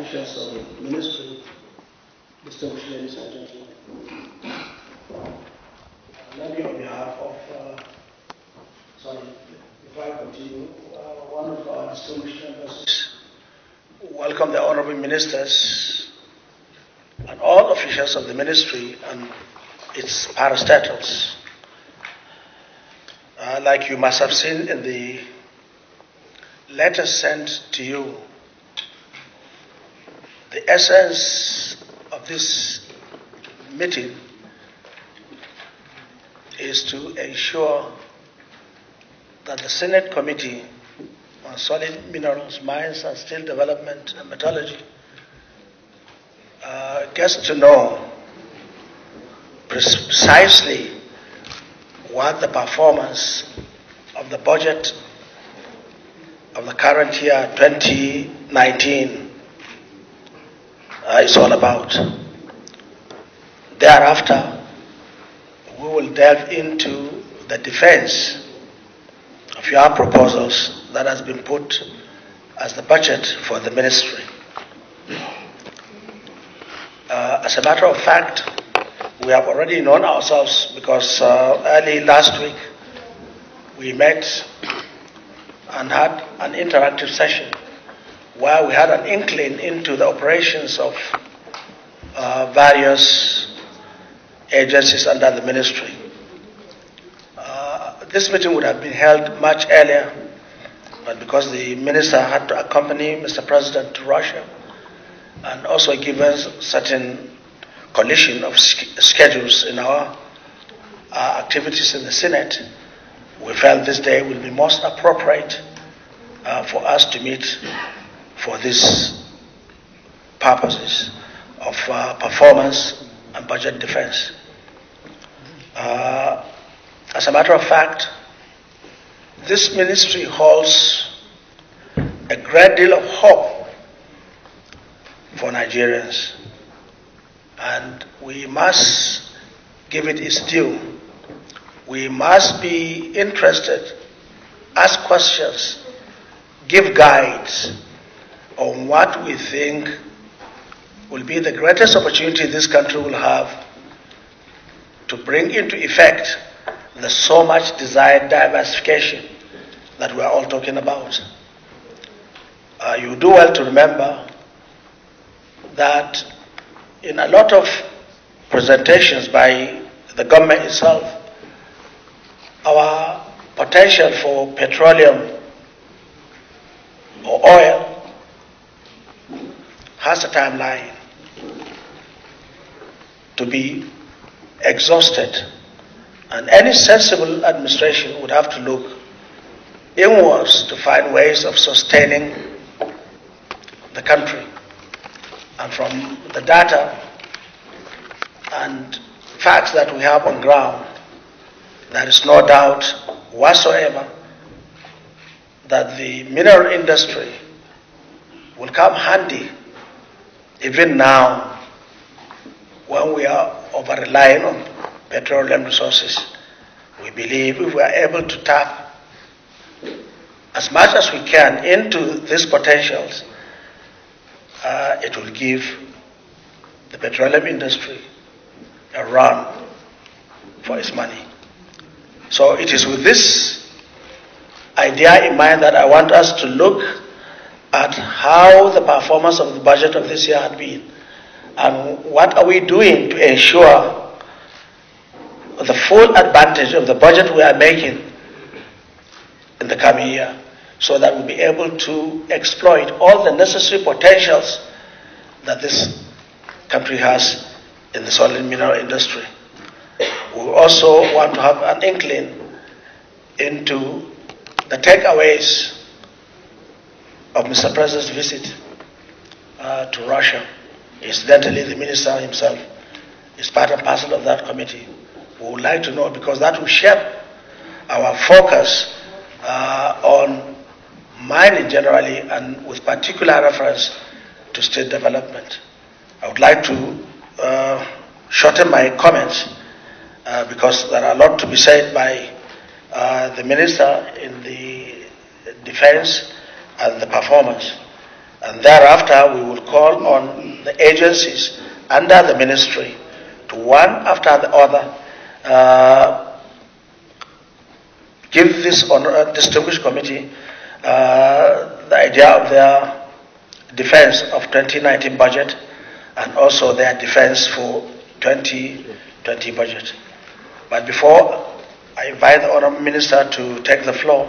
officials of the ministry, distinguished ladies and gentlemen. Uh, let me on behalf of, uh, sorry, before I continue, uh, one of our distinguished members welcome the honorable ministers and all officials of the ministry and its parastatals. Uh, like you must have seen in the letter sent to you, the essence of this meeting is to ensure that the Senate Committee on Solid Minerals, Mines and Steel Development and Metallurgy uh, gets to know precisely what the performance of the budget of the current year 2019 uh, is all about. Thereafter, we will delve into the defense of your proposals that has been put as the budget for the ministry. Uh, as a matter of fact, we have already known ourselves because uh, early last week we met and had an interactive session where we had an inkling into the operations of uh, various agencies under the ministry. Uh, this meeting would have been held much earlier, but because the minister had to accompany Mr. President to Russia and also given certain collision of schedules in our uh, activities in the Senate, we felt this day will be most appropriate uh, for us to meet for these purposes of uh, performance and budget defense. Uh, as a matter of fact, this ministry holds a great deal of hope for Nigerians, and we must give it its due. We must be interested, ask questions, give guides on what we think will be the greatest opportunity this country will have to bring into effect the so much desired diversification that we are all talking about. Uh, you do well to remember that in a lot of presentations by the government itself, our potential for petroleum or oil has a timeline to be exhausted. And any sensible administration would have to look inwards to find ways of sustaining the country. And from the data and facts that we have on ground, there is no doubt whatsoever that the mineral industry will come handy even now when we are over relying on petroleum resources. We believe if we are able to tap as much as we can into these potentials, uh, it will give the petroleum industry a run for its money. So it is with this idea in mind that I want us to look at how the performance of the budget of this year had been and what are we doing to ensure the full advantage of the budget we are making in the coming year so that we'll be able to exploit all the necessary potentials that this country has in the solid mineral industry. We also want to have an inkling into the takeaways of Mr. President's visit uh, to Russia. Incidentally, the minister himself is part and parcel of that committee. We would like to know because that will shape our focus uh, on mining generally and with particular reference to state development. I would like to uh, shorten my comments uh, because there are a lot to be said by uh, the minister in the defense and the performance. And thereafter, we will call on the agencies under the ministry to one after the other uh, give this honor, uh, distinguished committee uh, the idea of their defense of 2019 budget and also their defense for 2020 budget. But before I invite the Honourable Minister to take the floor,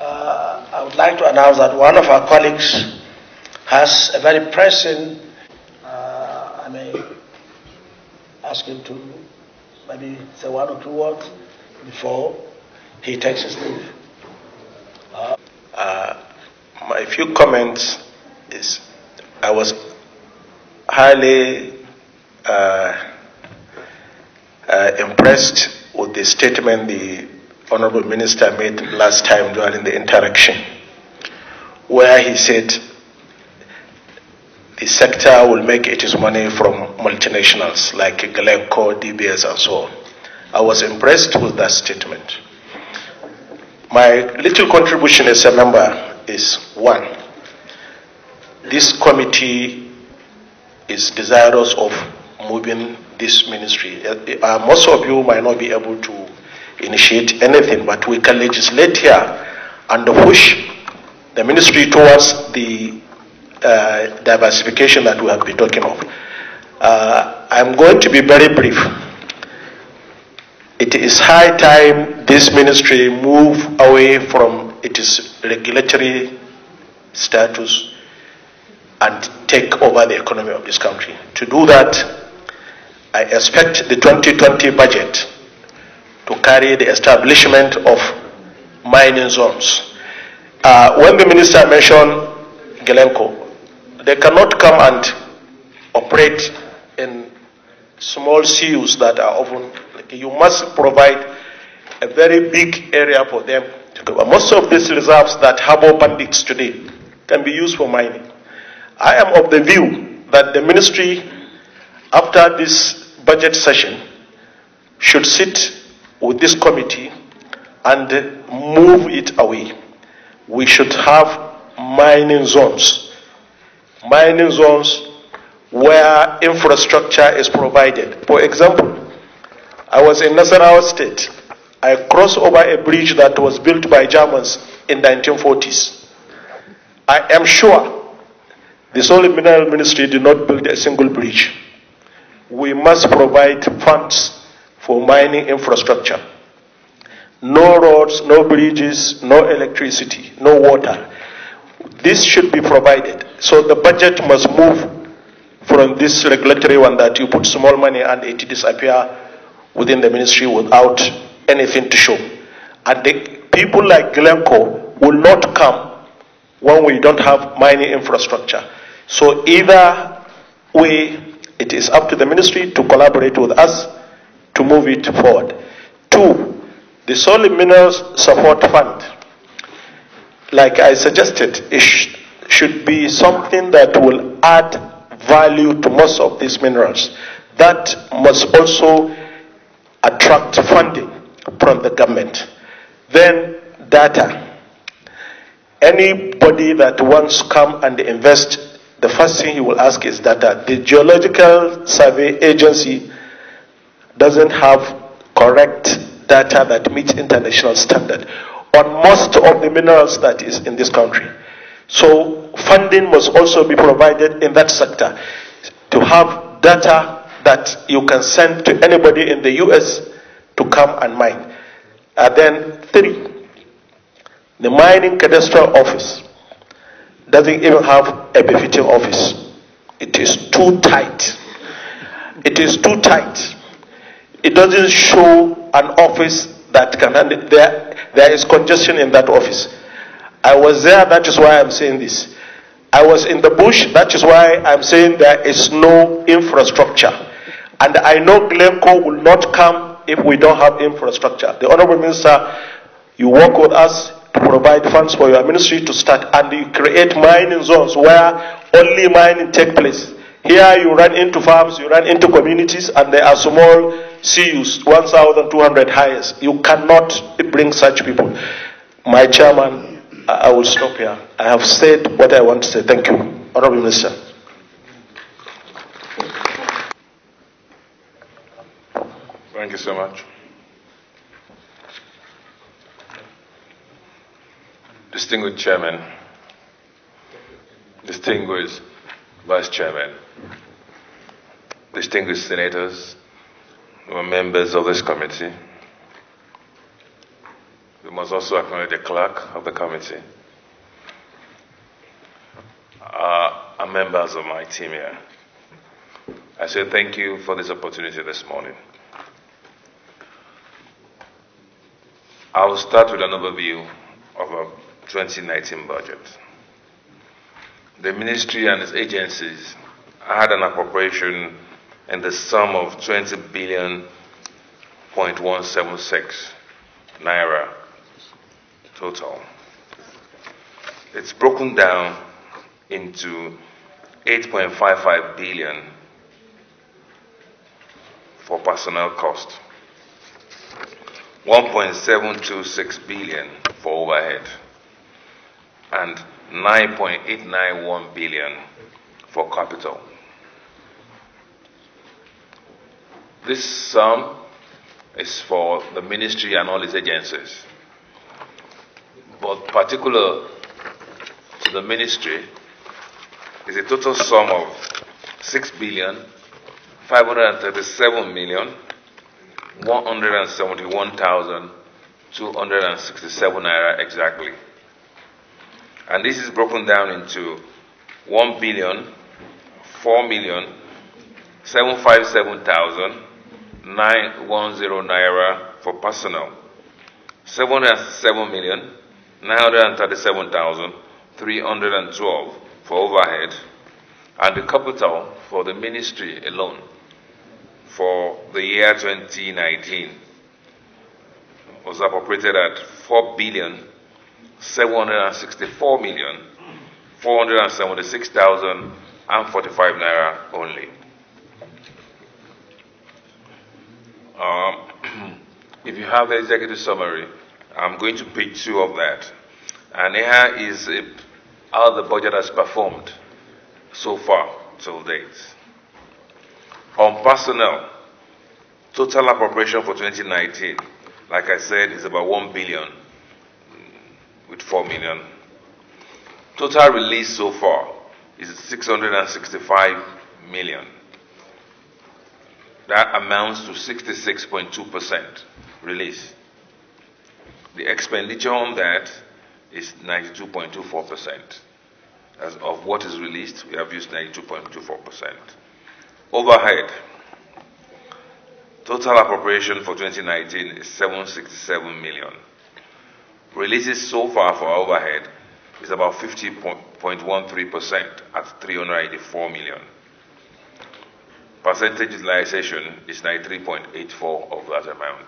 uh, I would like to announce that one of our colleagues has a very pressing, uh, I may ask him to maybe say one or two words before he takes his leave. Uh, my few comments is I was highly uh, uh, impressed with the statement the Honorable Minister made last time during the interaction, where he said the sector will make its money from multinationals like Glencore, DBS, and so on. I was impressed with that statement. My little contribution as a member is one, this committee is desirous of moving this ministry. Uh, uh, most of you might not be able to initiate anything, but we can legislate here and push the ministry towards the uh, diversification that we have been talking of. Uh, I'm going to be very brief. It is high time this ministry move away from its regulatory status and take over the economy of this country. To do that, I expect the 2020 budget to carry the establishment of mining zones. Uh, when the minister mentioned Glencore, they cannot come and operate in small CUs that are often, like you must provide a very big area for them to go. Most of these reserves that harbor bandits today can be used for mining. I am of the view that the ministry, after this budget session, should sit with this committee and move it away. We should have mining zones. Mining zones where infrastructure is provided. For example, I was in Nasarawa State. I crossed over a bridge that was built by Germans in the 1940s. I am sure the Solid Mineral Ministry did not build a single bridge. We must provide funds for mining infrastructure. No roads, no bridges, no electricity, no water. This should be provided. So the budget must move from this regulatory one that you put small money and it disappear within the ministry without anything to show. And the people like Glencore will not come when we don't have mining infrastructure. So either way, it is up to the ministry to collaborate with us to move it forward. Two, the solid minerals support fund, like I suggested, it sh should be something that will add value to most of these minerals. That must also attract funding from the government. Then data. Anybody that wants to come and invest the first thing he will ask is that uh, the Geological Survey Agency doesn't have correct data that meets international standard on most of the minerals that is in this country. So funding must also be provided in that sector to have data that you can send to anybody in the US to come and mine. And then three, the mining cadastral office doesn't even have a befitting office. It is too tight. It is too tight. It doesn't show an office that can handle there. There is congestion in that office. I was there. That is why I'm saying this. I was in the bush. That is why I'm saying there is no infrastructure. And I know Glencore will not come if we don't have infrastructure. The Honorable Minister, you work with us to provide funds for your ministry to start and you create mining zones where only mining take place. Here you run into farms, you run into communities, and there are small CUs, 1,200 hires. You cannot bring such people. My chairman, I will stop here. I have said what I want to say. Thank you. Honorable Minister. Thank you so much. Distinguished Chairman, distinguished Vice Chairman, distinguished senators, members of this committee, we must also acknowledge the clerk of the committee, uh, and members of my team here. I say thank you for this opportunity this morning. I will start with an overview of our 2019 budget. The ministry and its agencies had an appropriation in the sum of 20 billion point 176 naira total. It's broken down into 8.55 billion for personnel cost, 1.726 billion for overhead, and 9.891 billion for capital. This sum is for the ministry and all its agencies. But particular to the ministry is a total sum of 6 billion 537 million 171,267 naira exactly. And this is broken down into 1 billion 4 million 757,910 naira for personnel, 707 million 937,312 for overhead, and the capital for the ministry alone for the year 2019 was appropriated at 4 billion 764 million 476,045 naira only. Um, if you have the executive summary, I'm going to page two of that. And here is a, how the budget has performed so far till date. On personnel, total appropriation for 2019, like I said, is about 1 billion with 4 million. Total release so far is 665 million. That amounts to 66.2% release. The expenditure on that is 92.24%. As of what is released, we have used 92.24%. Overhead. Total appropriation for 2019 is 767 million. Releases so far for overhead is about 50.13% at 384 million. Percentage utilization is 93.84 of that amount.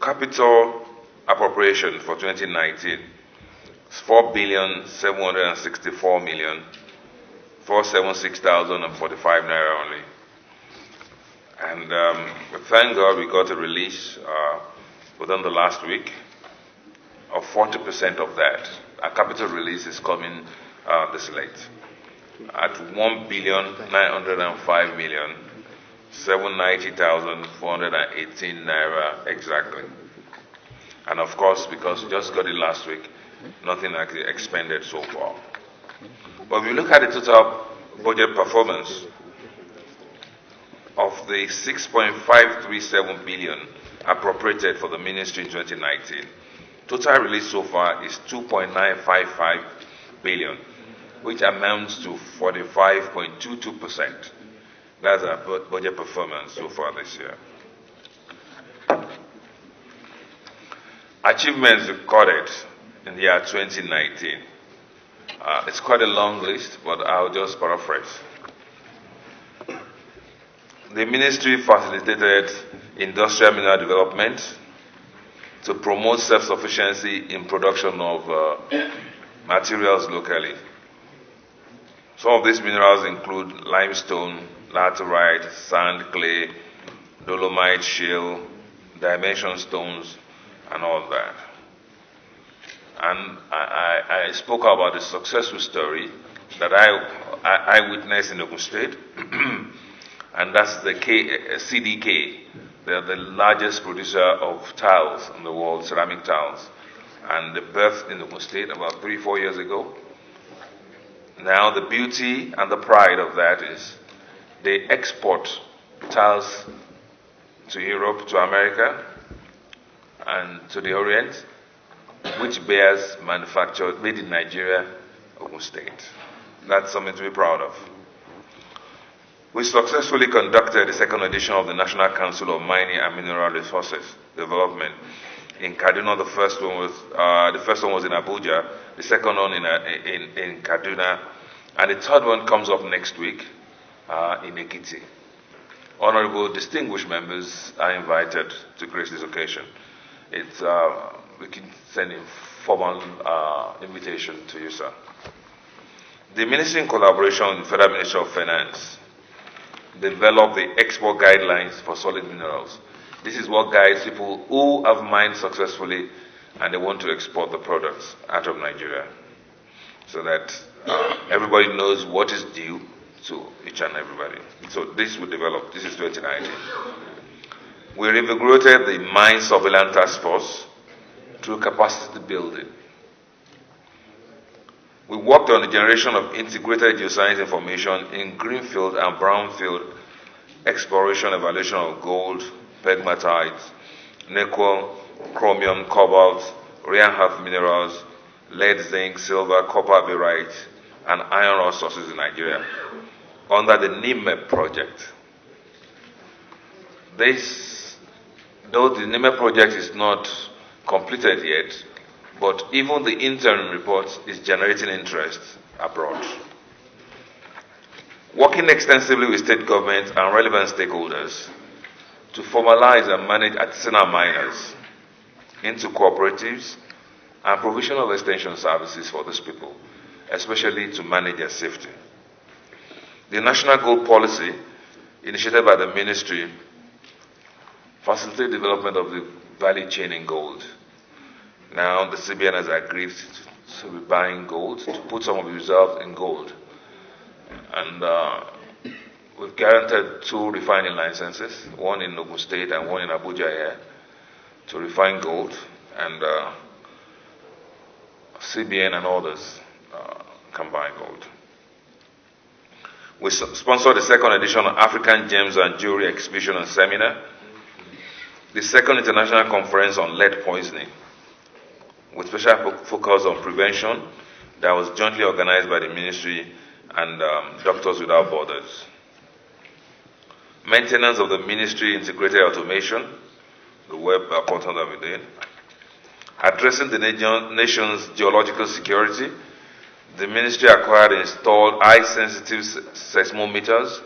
Capital appropriation for 2019 is 4 billion 764 million 476,045 naira only. And um, thank God we got a release uh, within the last week of 40% of that. A capital release is coming uh, this late at 1 billion 905 million 790,418 naira exactly. And of course, because we just got it last week, nothing actually expended so far. But if you look at the total budget performance of the 6.537 billion appropriated for the ministry in 2019, total release so far is 2.955 billion, which amounts to 45.22%. That's our budget performance so far this year. Achievements recorded in the year 2019. Uh, it's quite a long list, but I'll just paraphrase. The ministry facilitated industrial mineral development to promote self sufficiency in production of uh, materials locally. Some of these minerals include limestone, laterite, sand, clay, dolomite, shale, dimension stones, and all that. And I, I, I, spoke about the successful story that I, I, I witnessed in Ogun State, and that's the K, CDK. They're the largest producer of tiles in the world, ceramic tiles. And the birth in the State about three, four years ago. Now, the beauty and the pride of that is they export tiles to Europe, to America, and to the Orient, which bears manufactured, made in Nigeria, Ogun State. That's something to be proud of. We successfully conducted the second edition of the National Council of Mining and Mineral Resources Development in Kaduna. The first one was uh, the first one was in Abuja, the second one in, uh, in, in Kaduna, and the third one comes up next week uh, in Ekiti. Honorable distinguished members are invited to grace this occasion. It's, uh, we can send a formal uh, invitation to you, sir. The ministry, in collaboration with the Federal Ministry of Finance, developed the export guidelines for solid minerals. This is what guides people who have mined successfully and they want to export the products out of Nigeria so that uh, everybody knows what is due to each and everybody. So this will develop. This is 2019. We reinvigorated the mine surveillance task force through capacity building. We worked on the generation of integrated geoscience information in greenfield and brownfield exploration evaluation of gold, pegmatites, nickel, chromium, cobalt, rare earth minerals, lead, zinc, silver, copper, barite, and iron ore sources in Nigeria under the NIME project. This, though the NIME project is not completed yet, but even the interim report is generating interest abroad. Working extensively with state governments and relevant stakeholders to formalize and manage artisanal miners into cooperatives and provision of extension services for these people, especially to manage their safety. The National Gold Policy, initiated by the Ministry, facilitates development of the value chain in gold. Now the CBN has agreed to be buying gold, to put some of the reserves in gold. And uh, we've guaranteed two refining licenses, one in Ogun State and one in Abuja here, to refine gold. And uh, CBN and others uh, can buy gold. We sponsored the second edition of African Gems and Jewelry Exhibition and Seminar, the second international conference on lead poisoning, with special focus on prevention that was jointly organized by the ministry and um, Doctors Without Borders. Maintenance of the ministry integrated automation, the web portal that we did. Addressing the nation's geological security, the ministry acquired and installed high sensitive seismometers.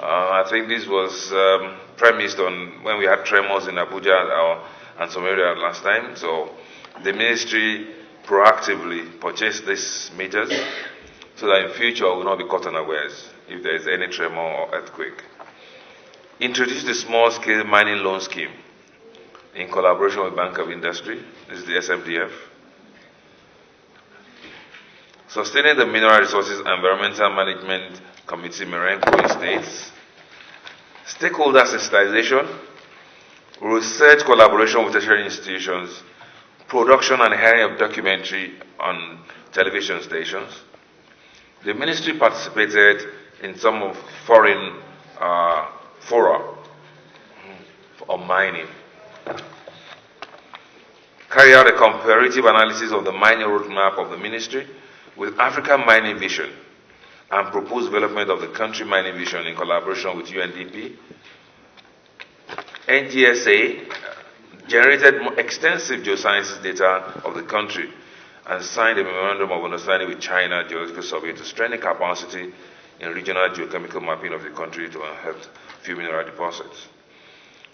Uh, I think this was um, premised on when we had tremors in Abuja and some area last time. So the ministry proactively purchased these meters so that in future we will not be caught unawares if there is any tremor or earthquake. Introduced the small scale mining loan scheme in collaboration with Bank of Industry. This is the SMDF. Sustaining the Mineral Resources Environmental Management Committee, MIREMCO states, stakeholder sensitization, research collaboration with tertiary institutions, production and airing of documentary on television stations. The ministry participated in some of foreign uh, fora on mining. Carry out a comparative analysis of the mining roadmap of the ministry with African Mining Vision and proposed development of the country mining vision in collaboration with UNDP. NGSA generated extensive geosciences data of the country and signed a memorandum of understanding with China Geological Survey to strengthen capacity in regional geochemical mapping of the country to unearth few mineral deposits.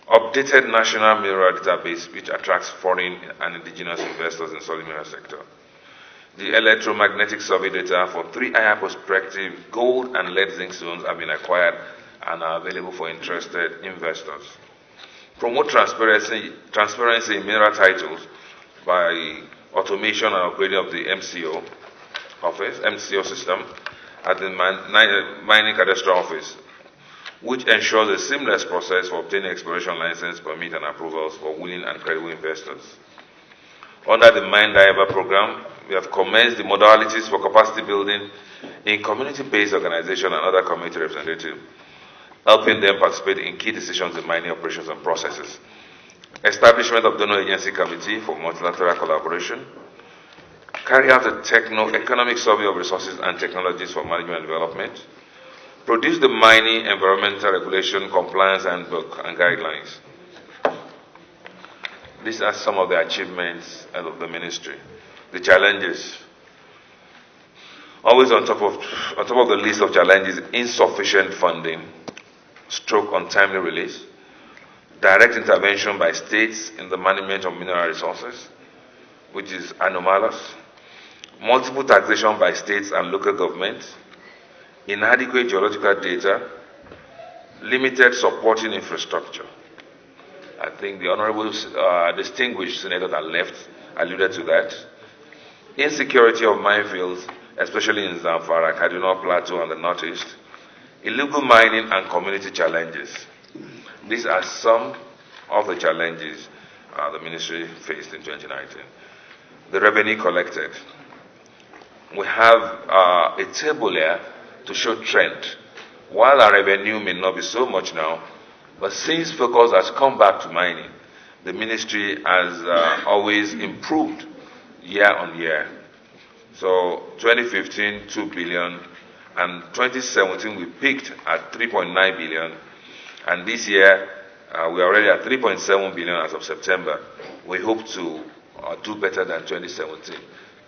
Updated national mineral database which attracts foreign and indigenous investors in the solid mineral sector the electromagnetic survey data for three higher prospective gold and lead zinc zones have been acquired and are available for interested investors. Promote transparency, transparency in mineral titles by automation and upgrading of the MCO office, MCO system, at the mining cadastral office, which ensures a seamless process for obtaining exploration license, permit, and approvals for willing and credible investors. Under the MinDiver program, we have commenced the modalities for capacity building in community-based organization and other community representatives, helping them participate in key decisions in mining operations and processes. Establishment of donor agency committee for multilateral collaboration, carry out a techno-economic survey of resources and technologies for management and development, produce the mining environmental regulation compliance handbook and guidelines. These are some of the achievements of the ministry. The challenges. Always on top of on top of the list of challenges, insufficient funding, stroke untimely release, direct intervention by states in the management of mineral resources, which is anomalous, multiple taxation by states and local governments, inadequate geological data, limited supporting infrastructure. I think the Honorable uh, Distinguished Senator that left alluded to that. Insecurity of minefields, especially in Zamfara, Kaduna Plateau, and the Northeast. Illegal mining and community challenges. These are some of the challenges uh, the ministry faced in 2019. The revenue collected. We have uh, a table here to show trend. While our revenue may not be so much now, but since focus has come back to mining, the ministry has uh, always improved year on year. So 2015, 2 billion, and 2017 we peaked at 3.9 billion, and this year uh, we are already at 3.7 billion as of September. We hope to uh, do better than 2017,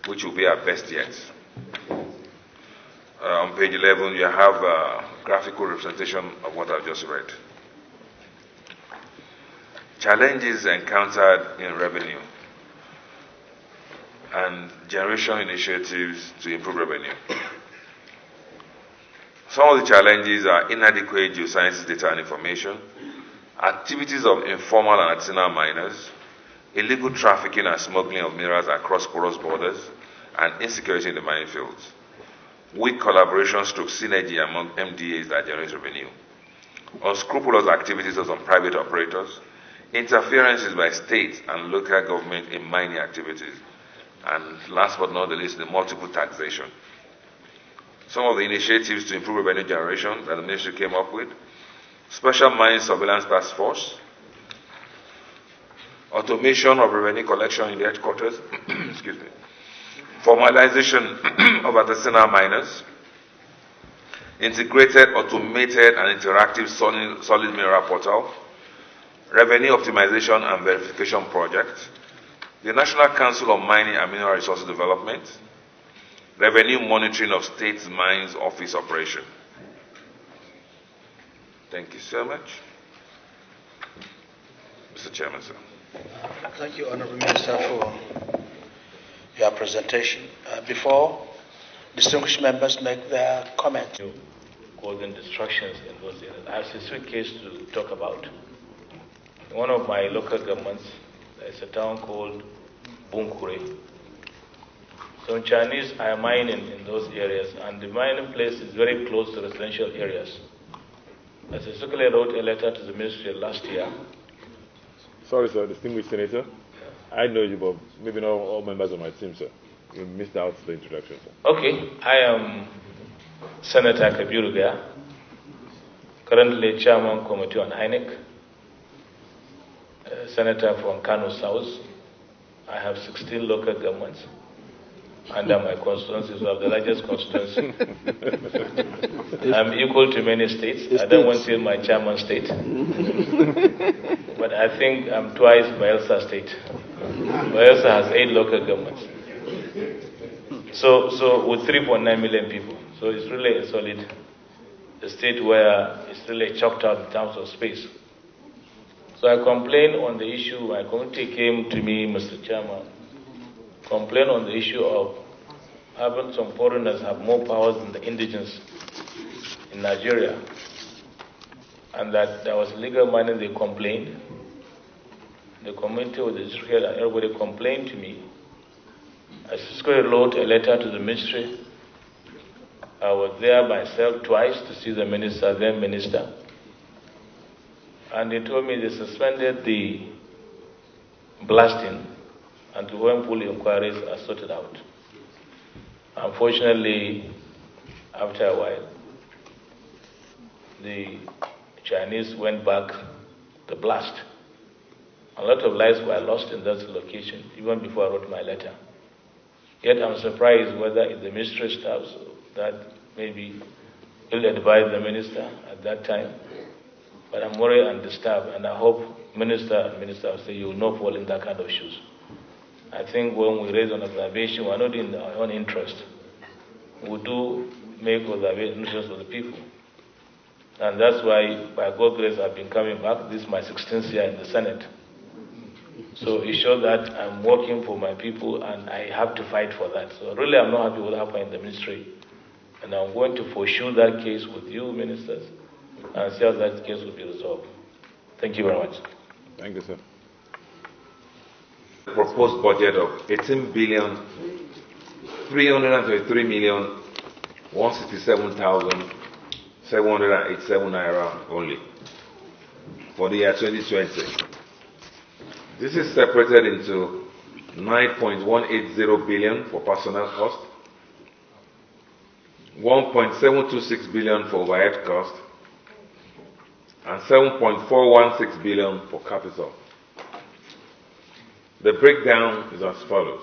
which will be our best yet. Uh, on page 11, you have a graphical representation of what I've just read. Challenges encountered in revenue and generation initiatives to improve revenue. Some of the challenges are inadequate geosciences data and information, activities of informal and artisanal miners, illegal trafficking and smuggling of minerals across porous borders, and insecurity in the mining fields. Weak collaboration stroke synergy among MDAs that generate revenue. Unscrupulous activities of some private operators, interferences by state and local government in mining activities, and last but not the least, the multiple taxation. Some of the initiatives to improve revenue generation that the ministry came up with special mine surveillance task force, automation of revenue collection in the headquarters, excuse me, formalization of artisanal miners, integrated, automated, and interactive solid, solid mineral portal, revenue optimization and verification project, the National Council of Mining and Mineral Resources Development, revenue monitoring of states mines office operation. Thank you so much. Mr. Chairman, sir. Thank you, Honorable Minister, for your presentation. Uh, before distinguished members make their comments. Causing destructions in those areas. I have a specific case to talk about. In one of my local governments, there's a town called Bunkure. Some Chinese are mining in those areas, and the mining place is very close to residential areas. As I circularly wrote a letter to the ministry last year. Sorry, sir, distinguished senator. I know you, but maybe not all members of my team, sir. You missed out the introduction, sir. Okay, I am Senator Kabiru Gaya, currently chairman committee on INEC, uh, senator from Kano South. I have 16 local governments under my constituency, so I have the largest constituency. I'm equal to many states. I don't want to say my chairman state. but I think I'm twice Bayelsa state. Bayelsa has eight local governments. So, so with 3.9 million people. So it's really a solid a state where it's really chopped out in terms of space. So I complained on the issue, my committee came to me, Mr. Chairman, complained on the issue of having some foreigners have more powers than the indigenous in Nigeria. And that there was illegal mining, they complained. The committee was Israel and everybody complained to me. I squarely wrote a letter to the ministry. I was there myself twice to see the minister, then minister. And they told me they suspended the blasting until when full inquiries are sorted out. Unfortunately, after a while, the Chinese went back to blast. A lot of lives were lost in that location, even before I wrote my letter. Yet I'm surprised whether it's the ministry staff that maybe ill advised the minister at that time. But I'm worried and disturbed, and I hope minister and minister will say you will not fall in that kind of shoes. I think when we raise an observation, we're not in our own interest. We do make observations for the people. And that's why, by God's grace, I've been coming back. This is my 16th year in the Senate. So it shows that I'm working for my people and I have to fight for that. So really, I'm not happy with what happened in the ministry. And I'm going to pursue that case with you, ministers, and see how that case will be resolved. Thank you very much. Thank you, sir. Proposed budget of 18 billion 323 million 167,787 naira only for the year 2020. This is separated into 9.180 billion for personnel cost, 1.726 billion for overhead cost, and 7.416 billion for capital. The breakdown is as follows.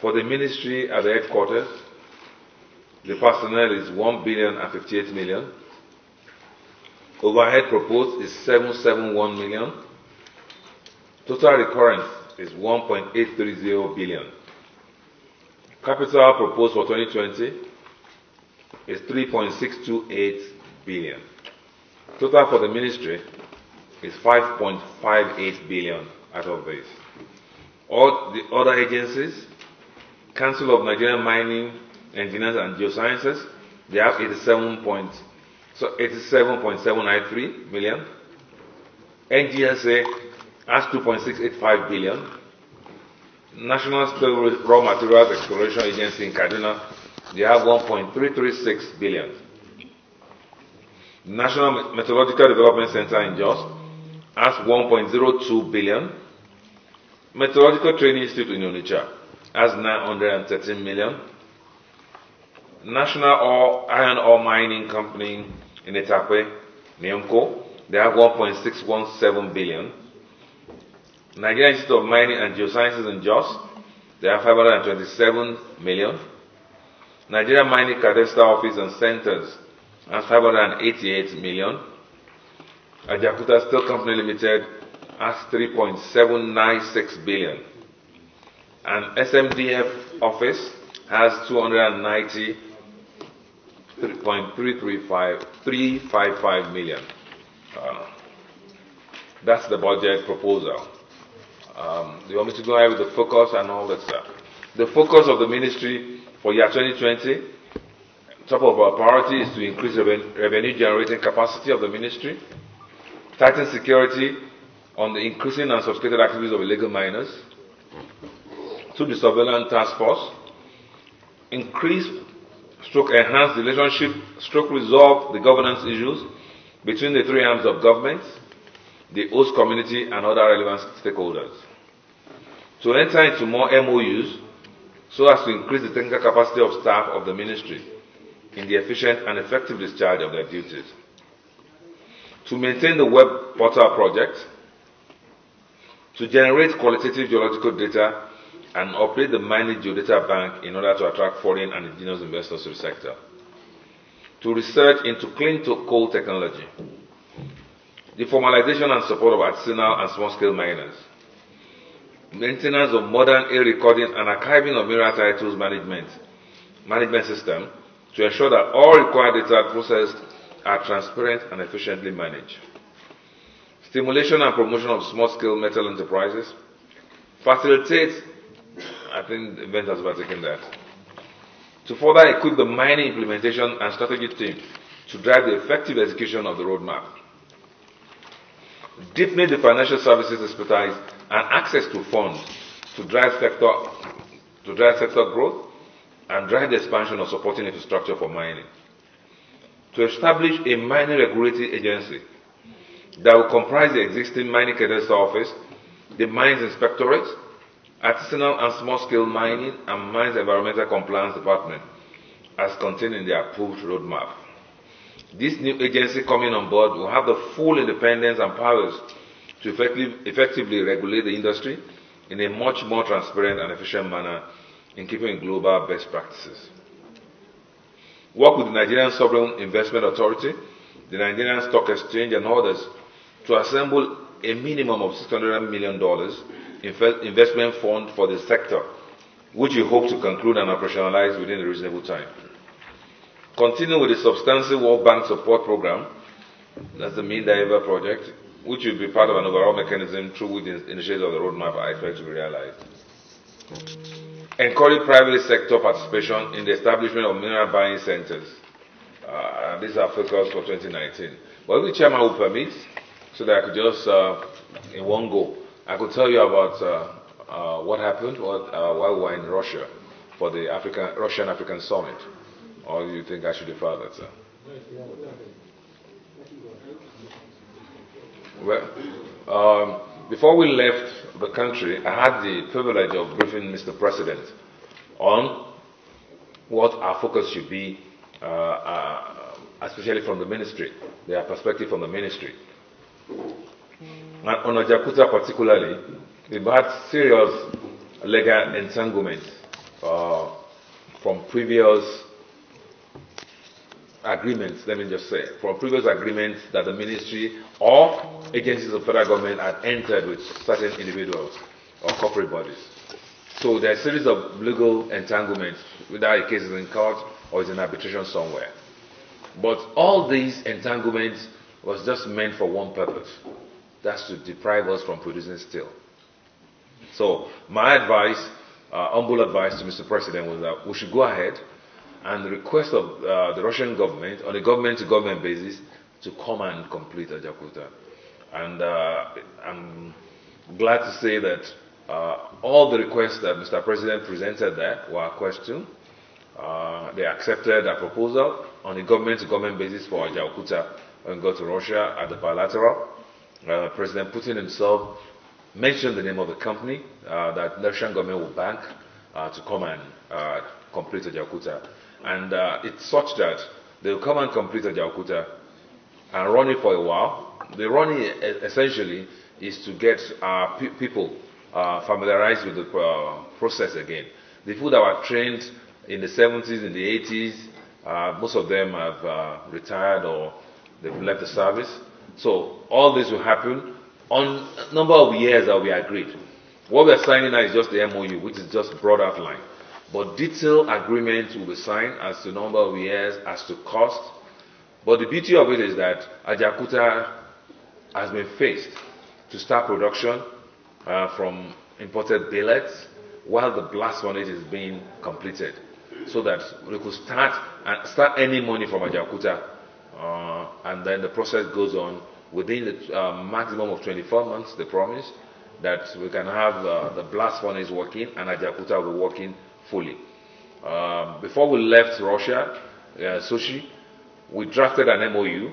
For the ministry at the headquarters, the personnel is 1 billion and 58 million. Overhead proposed is 771 million. Total recurrence is 1.830 billion. Capital proposed for 2020 is 3.628 billion. Total for the ministry is 5.58 billion out of this. All the other agencies, Council of Nigerian Mining, Engineers and Geosciences, they have 87 point, so 87.793 million. NGSA has 2.685 billion. National Steel Raw Materials Exploration Agency in Kaduna, they have 1.336 billion. National Metallurgical Development Center in Jos has 1.02 billion. Metallurgical Training Institute in Onitsha has 913 million. National ore, Iron Ore Mining Company in Itakpe, NIOMCO, they have 1.617 billion. Nigerian Institute of Mining and Geosciences in Jos, they have 527 million. Nigerian Mining Cadastre Office and Centers has 588 million. Ajaokuta Steel Company Limited has 3.796 billion. And SMDF office has 290.355 million. Uh, that's the budget proposal. Um, you want me to go ahead with the focus and all that stuff? The focus of the ministry for year 2020, top of our priority is to increase revenue generating capacity of the ministry, tighten security on the increasing and sophisticated activities of illegal miners, to the surveillance task force, increase stroke enhance the relationship, stroke resolve the governance issues between the three arms of government, the host community, and other relevant stakeholders. To enter into more MOUs so as to increase the technical capacity of staff of the ministry in the efficient and effective discharge of their duties. To maintain the web portal project, to generate qualitative geological data and operate the mining geodata bank in order to attract foreign and indigenous investors to the sector. To research into clean to coal technology. The formalization and support of artisanal and small-scale miners. Maintenance of modern air recording and archiving of mineral titles management, management system to ensure that all required data processed are transparent and efficiently managed. Stimulation and promotion of small-scale metal enterprises. Facilitate I think event has overtaken that. To further equip the mining implementation and strategy team to drive the effective execution of the roadmap. Deepening the financial services expertise and access to funds to drive sector to drive sector growth and drive the expansion of supporting infrastructure for mining. To establish a mining regulatory agency that will comprise the existing mining cadastre office, the mines inspectorate, artisanal and small-scale mining, and mines environmental compliance department, as contained in the approved roadmap. This new agency coming on board will have the full independence and powers to effectively, regulate the industry in a much more transparent and efficient manner in keeping global best practices. Work with the Nigerian Sovereign Investment Authority, the Nigerian Stock Exchange, and others to assemble a minimum of $600 million investment fund for the sector, which we hope to conclude and operationalize within a reasonable time. Continue with the substantial World Bank support program, that's the MinDiver project, which will be part of an overall mechanism through which the initiatives of the roadmap are expected to be realized. Encourage private sector participation in the establishment of mineral buying centers. Uh, these are focused for 2019. But if the chairman will permit, so that I could just, uh, in one go, I could tell you about uh, uh what happened uh, while we were in Russia for the African, Russian African Summit. Or do you think I should defer that, sir? Well, um, before we left the country, I had the privilege of briefing Mr. President on what our focus should be, uh, uh, especially from the ministry, their perspective from the ministry. And on Ajaokuta particularly, we've had serious legal entanglements uh, from previous agreements, let me just say, from previous agreements that the ministry or agencies of federal government had entered with certain individuals or corporate bodies. So there are a series of legal entanglements, whether the case is in court or is in arbitration somewhere. But all these entanglements was just meant for one purpose. That's to deprive us from producing steel. So my advice, uh, humble advice to Mr. President was that we should go ahead and request of uh, the Russian government on a government-to-government basis to come and complete Ajaokuta. And uh, I'm glad to say that uh, all the requests that Mr. President presented there were questioned. Uh, they accepted a proposal on a government-to-government basis for Ajaokuta and go to Russia at the bilateral. Uh, President Putin himself mentioned the name of the company uh, that the Russian government will bank to come and complete Ajaokuta. And uh, it's such that they'll come and complete the Ajaokuta and run it for a while. The running essentially is to get pe people uh, familiarized with the uh, process again. The people that were trained in the 70s, in the 80s, uh, most of them have uh, retired or they've left the service. So all this will happen on a number of years that we agreed. What we're signing now is just the MOU, which is just broad outline. But detailed agreements will be signed as to number of years, as to cost. But the beauty of it is that Ajaokuta has been faced to start production uh, from imported billets while the blast furnace is being completed so that we could start and start any money from Ajaokuta uh, and then the process goes on within the uh, maximum of 24 months, they promise that we can have uh, the blast furnace working and Ajaokuta will be working fully. Um, before we left Russia, uh, we drafted an MOU,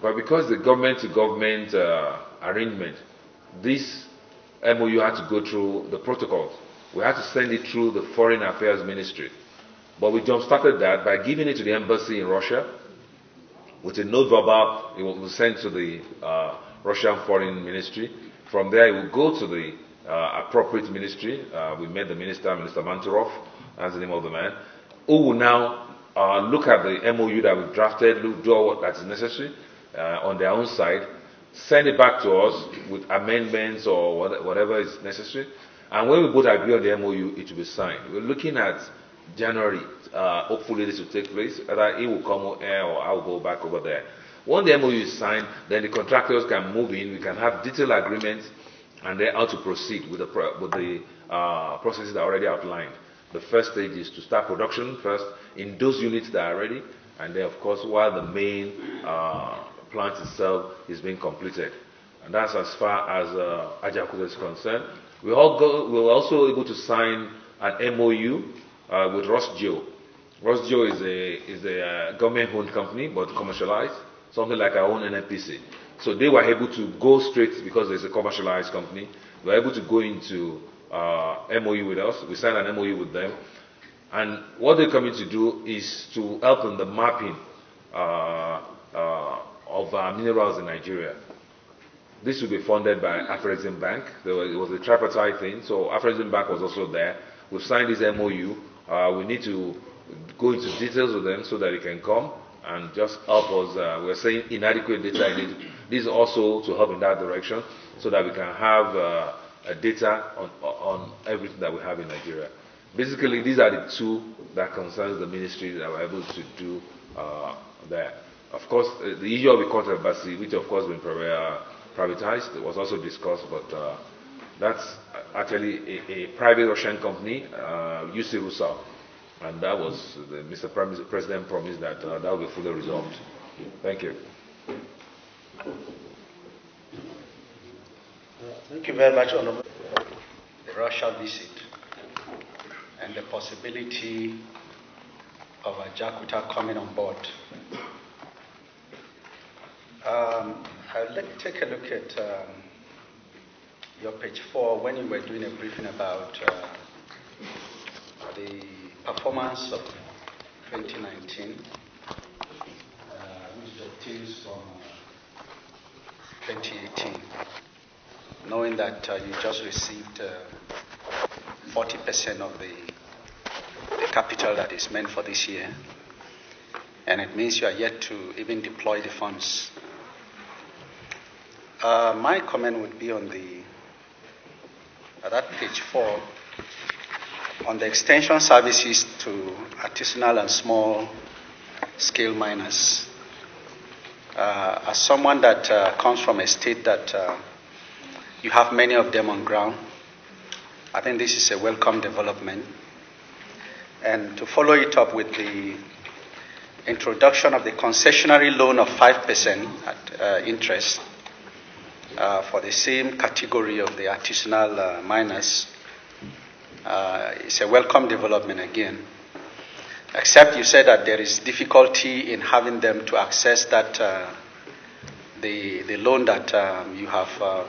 but because the government to government uh, arrangement, this MOU had to go through the protocols. We had to send it through the Foreign Affairs Ministry. But we jump started that by giving it to the embassy in Russia with a note verbal. It was sent to the uh, Russian Foreign Ministry. From there, it will go to the uh, appropriate ministry. Uh, we met the minister, Minister Manturov, that's the name of the man, who will now uh, look at the MOU that we've drafted, look, do what that is necessary uh, on their own side, send it back to us with amendments or whatever is necessary. And when we both agree on the MOU, it will be signed. We're looking at January. Uh, hopefully, this will take place. Either he will come here or I will go back over there. When the MOU is signed, then the contractors can move in. We can have detailed agreements and then how to proceed with the, with the uh, processes that are already outlined. The first stage is to start production first in those units that are ready, and then, of course, while the main uh, plant itself is being completed. And that's as far as uh, Ajaokuta is concerned. We all go, we're also able to sign an MOU uh, with Rosgeo. Rosgeo is a, is a uh, government-owned company, but commercialized, something like our own NNPC. So they were able to go straight, because it's a commercialized company, they were able to go into uh, MOU with us. We signed an MOU with them. And what they're coming to do is to help in the mapping uh, uh, of minerals in Nigeria. This will be funded by Afrexim Bank. Was, it was a tripartite thing, so Afrexim Bank was also there. We've signed this MOU. Uh, we need to go into details with them so that they can come and just help us. Uh, we're saying inadequate data. This is also to help in that direction so that we can have uh, data on, on everything that we have in Nigeria. Basically, these are the two that concerns the ministry that we're able to do uh, there. Of course, uh, the issue of the court embassy, which of course been privatized, was also discussed, but uh, that's actually a, a, private Russian company, uh, UC and that was the, Mr. President promised that uh, that will be fully resolved. Thank you. Thank you very much, Honorable. The Russia visit and the possibility of Ajaokuta coming on board. Um, I'd like to take a look at um, your page four when you were doing a briefing about uh, the performance of 2019, uh, which from 2018 knowing that uh, you just received uh, 40% of the, the capital that is meant for this year, and it means you are yet to even deploy the funds. Uh, my comment would be on the uh, that page four on the extension services to artisanal and small scale miners. Uh, as someone that uh, comes from a state that uh, you have many of them on ground. I think this is a welcome development. And to follow it up with the introduction of the concessionary loan of 5% at uh, interest uh, for the same category of the artisanal uh, miners, uh, it's a welcome development again. Except you said that there is difficulty in having them to access that uh, the the loan that um, you have uh,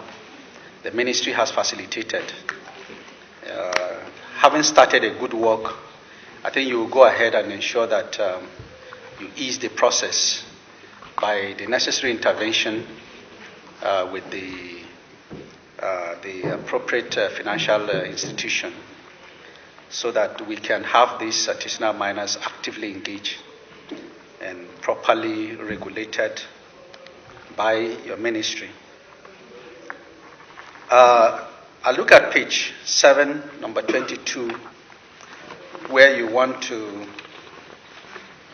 the ministry has facilitated. Having started a good work, I think you will go ahead and ensure that um, you ease the process by the necessary intervention uh, with the, uh, the appropriate uh, financial uh, institution so that we can have these artisanal miners actively engaged and properly regulated by your ministry. Uh, I look at page 7, number 22, where you want to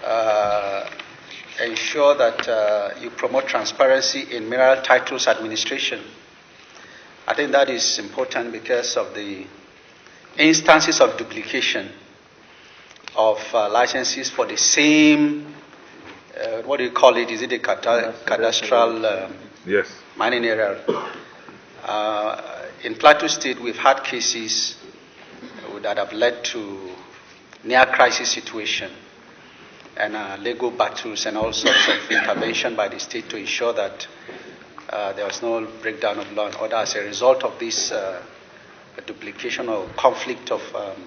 uh, ensure that uh, you promote transparency in mineral titles administration. I think that is important because of the instances of duplication of uh, licenses for the same, uh, what do you call it? Is it a cadastral um, yes. mining area? Uh, in Plateau State, we've had cases that have led to near crisis situation and uh, legal battles and all sorts of intervention by the state to ensure that uh, there was no breakdown of law and order as a result of this uh, duplication or conflict of um,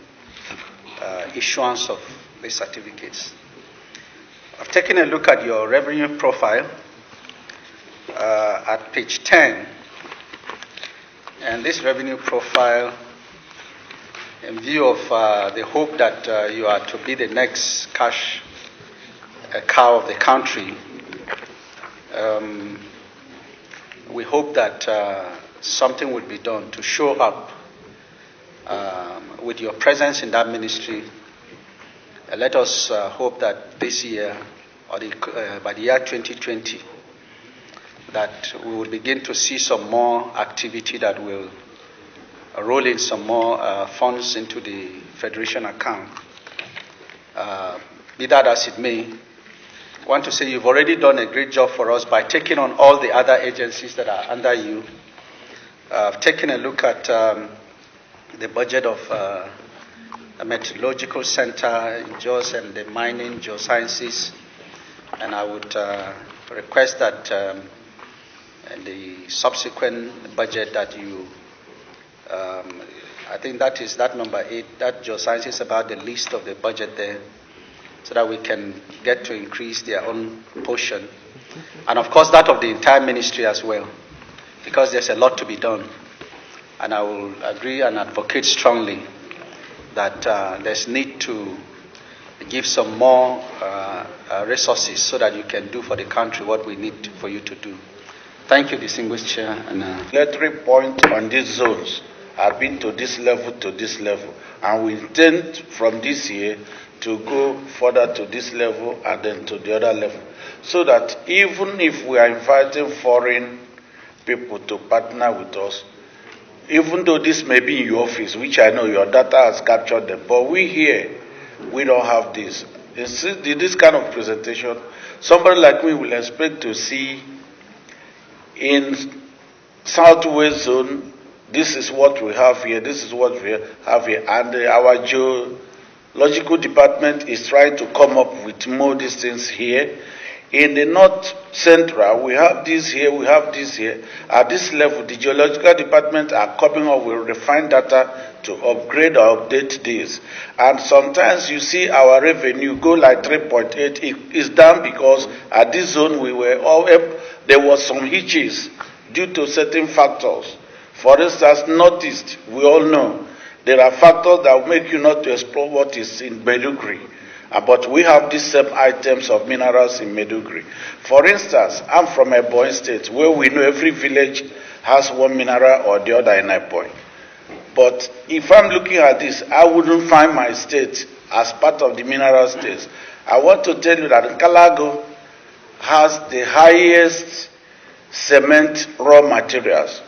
uh, issuance of these certificates. I've taken a look at your revenue profile uh, at page 10. And this revenue profile, in view of uh, the hope that uh, you are to be the next cash cow of the country, um, we hope that uh, something will be done to show up um, with your presence in that ministry. Uh, let us uh, hope that this year, or the, by the year 2020, that we will begin to see some more activity that will roll in some more uh, funds into the Federation account. Uh, be that as it may, want to say you've already done a great job for us by taking on all the other agencies that are under you. I've taken a look at um, the budget of uh, a metallurgical center in Jos and the mining geosciences. And I would uh, request that um, the subsequent budget that you, um, I think that is that number eight, that geoscience is about the list of the budget there, so that we can get to increase their own portion. And of course, that of the entire ministry as well, because there's a lot to be done. And I will agree and advocate strongly that uh, there's need to give some more uh, uh, resources so that you can do for the country what we need for you to do. Thank you, distinguished chair. And, uh, point on these zones I've been to this level to this level, and we intend from this year to go further to this level and then to the other level, so that even if we are inviting foreign people to partner with us, even though this may be in your office, which I know your data has captured them, but we here, we don't have this. In this kind of presentation, somebody like me will expect to see in southwest zone, this is what we have here, this is what we have here, and our our geological department is trying to come up with more things here. In the north central, we have this here, we have this here. At this level, the geological department are coming up with refined data to upgrade or update this. And sometimes you see our revenue go like 3.8. It is down because at this zone we were all, there was some hitches due to certain factors. For instance, northeast, we all know there are factors that will make you not to explore what is in Medugri. But we have these same items of minerals in Medugri. For instance, I'm from Ebonyi State, where we know every village has one mineral or the other in Ebonyi. But if I'm looking at this, I wouldn't find my state as part of the mineral states. I want to tell you that Kalago has the highest cement raw materials,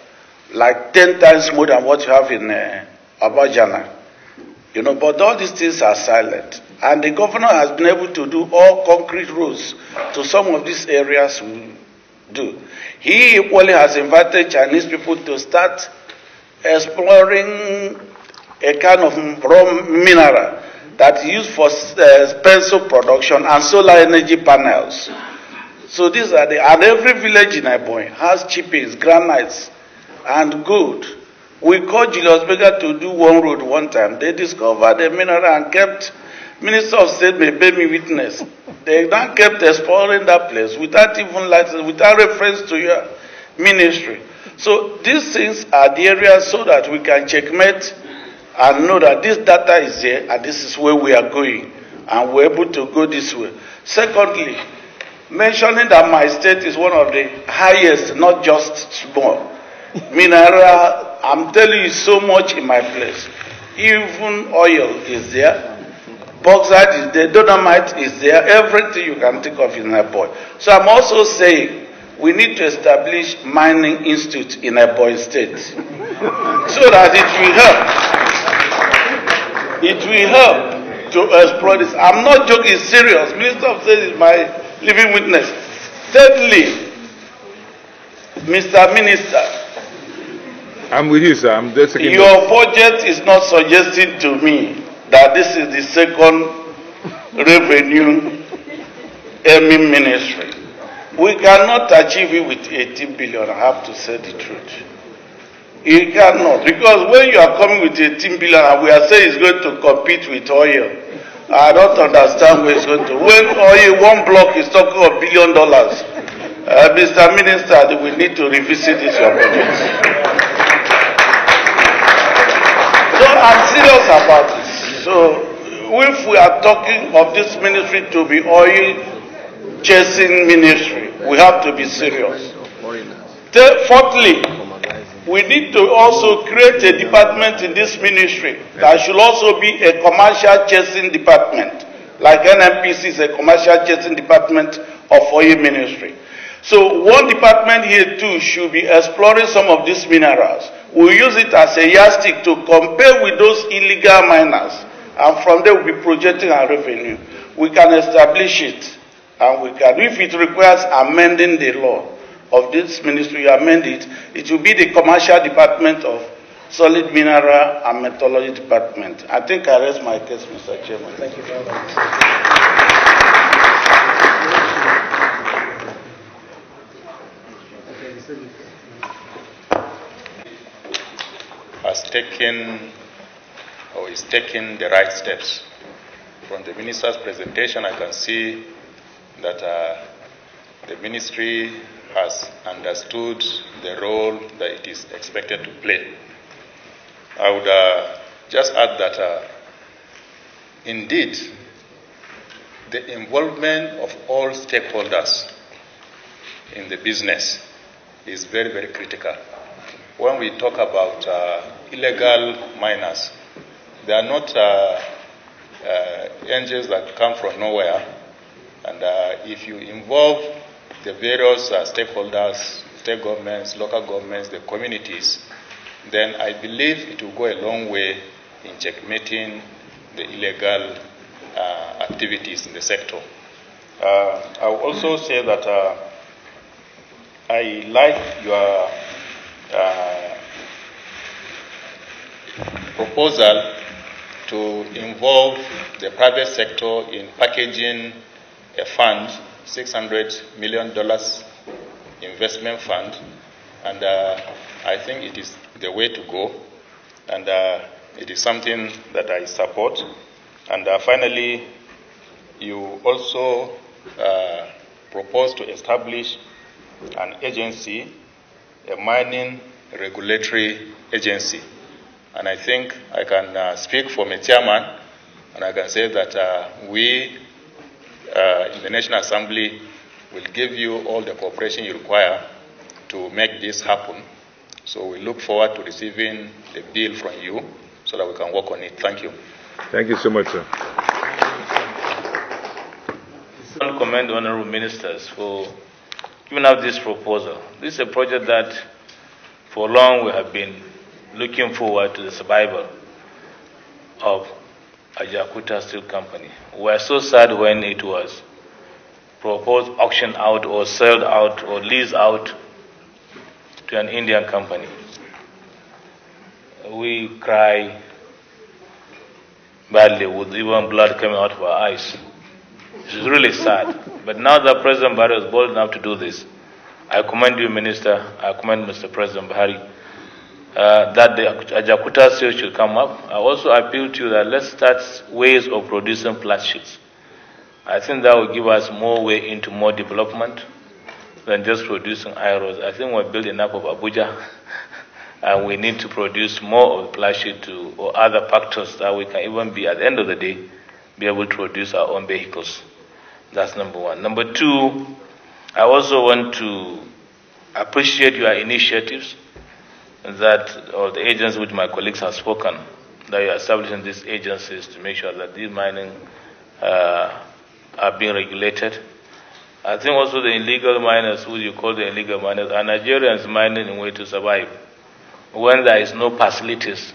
like 10 times more than what you have in uh, Abajana. You know, but all these things are silent. And the governor has been able to do all concrete roads to some of these areas we do. He equally has invited Chinese people to start exploring a kind of raw mineral that's used for uh, pencil production and solar energy panels. So these are the, and every village in Ebonyi has chippings, granites, and gold. We called Julius Berger to do one road one time. They discovered the mineral and kept, Minister of State may bear me witness. They then kept exploring that place without even license, without reference to your ministry. So these things are the areas so that we can checkmate and know that this data is here and this is where we are going and we're able to go this way. Secondly, mentioning that my state is one of the highest, not just small. Mineral, I'm telling you so much in my place. Even oil is there. Bauxite is there, dynamite is there, everything you can think of in Ebonyi. So I'm also saying we need to establish mining institute in Ebonyi state so that it will help. It will help to explore this. I'm not joking, serious. Minister of State is my living witness. Thirdly, Mr. Minister, I'm with you, sir. I'm just taking your budget is not suggesting to me that this is the second revenue aiming ministry. We cannot achieve it with 18 billion, I have to say the truth. You cannot, because when you are coming with 18 billion and we are saying it's going to compete with oil, I don't understand where it's going to. When oil, one block is talking of billion dollars, uh, Mr. Minister, we need to revisit this your budget. I'm serious about this. So if we are talking of this ministry to be oil chasing ministry, we have to be serious. Fourthly, we need to also create a department in this ministry that should also be a commercial chasing department, like NMPC is a commercial chasing department of oil ministry. So one department here too should be exploring some of these minerals. We use it as a yardstick to compare with those illegal miners, and from there we'll be projecting our revenue. We can establish it, and we can, if it requires amending the law of this ministry, amend it, it will be the commercial department of solid mineral and metallurgy department. I think I raised my case, Mr. Chairman. Thank you very much. Has taken or is taking the right steps. From the minister's presentation, I can see that uh, the ministry has understood the role that it is expected to play. I would uh, just add that uh, indeed the involvement of all stakeholders in the business is very, very critical. When we talk about uh, illegal miners, they are not uh, uh, angels that come from nowhere. And uh, if you involve the various uh, stakeholders, state governments, local governments, the communities, then I believe it will go a long way in checkmating the illegal uh, activities in the sector. Uh, I will also say that uh, I like your uh, proposal to involve the private sector in packaging a fund, $600 million investment fund, and uh, I think it is the way to go, and uh, it is something that I support. And uh, finally, you also uh, propose to establish an agency, a mining regulatory agency. And I think I can uh, speak for my chairman, and I can say that uh, we uh, in the National Assembly will give you all the cooperation you require to make this happen. So we look forward to receiving the bill from you so that we can work on it. Thank you. Thank you so much, sir. I want to commend honorable ministers for giving out this proposal. This is a project that for long we have been looking forward to the survival of Ajaokuta Steel Company. We were so sad when it was proposed auction out or sold out or leased out to an Indian company. We cry badly with even blood coming out of our eyes. It's really sad. But now that President Buhari is bold enough to do this, I commend you, Minister. I commend Mr. President Buhari uh, that the Ajaokuta sale should come up. I also appeal to you that let's start ways of producing sheets. I think that will give us more way into more development than just producing iron. I think we're building up of Abuja, and we need to produce more of sheet to, or other factors that we can even be, at the end of the day, be able to produce our own vehicles. That's number one. Number two, I also want to appreciate your initiatives that, or the agencies which my colleagues have spoken, that you are establishing these agencies to make sure that these mining uh, are being regulated. I think also the illegal miners, who you call the illegal miners, are Nigerians mining in way to survive when there is no facilities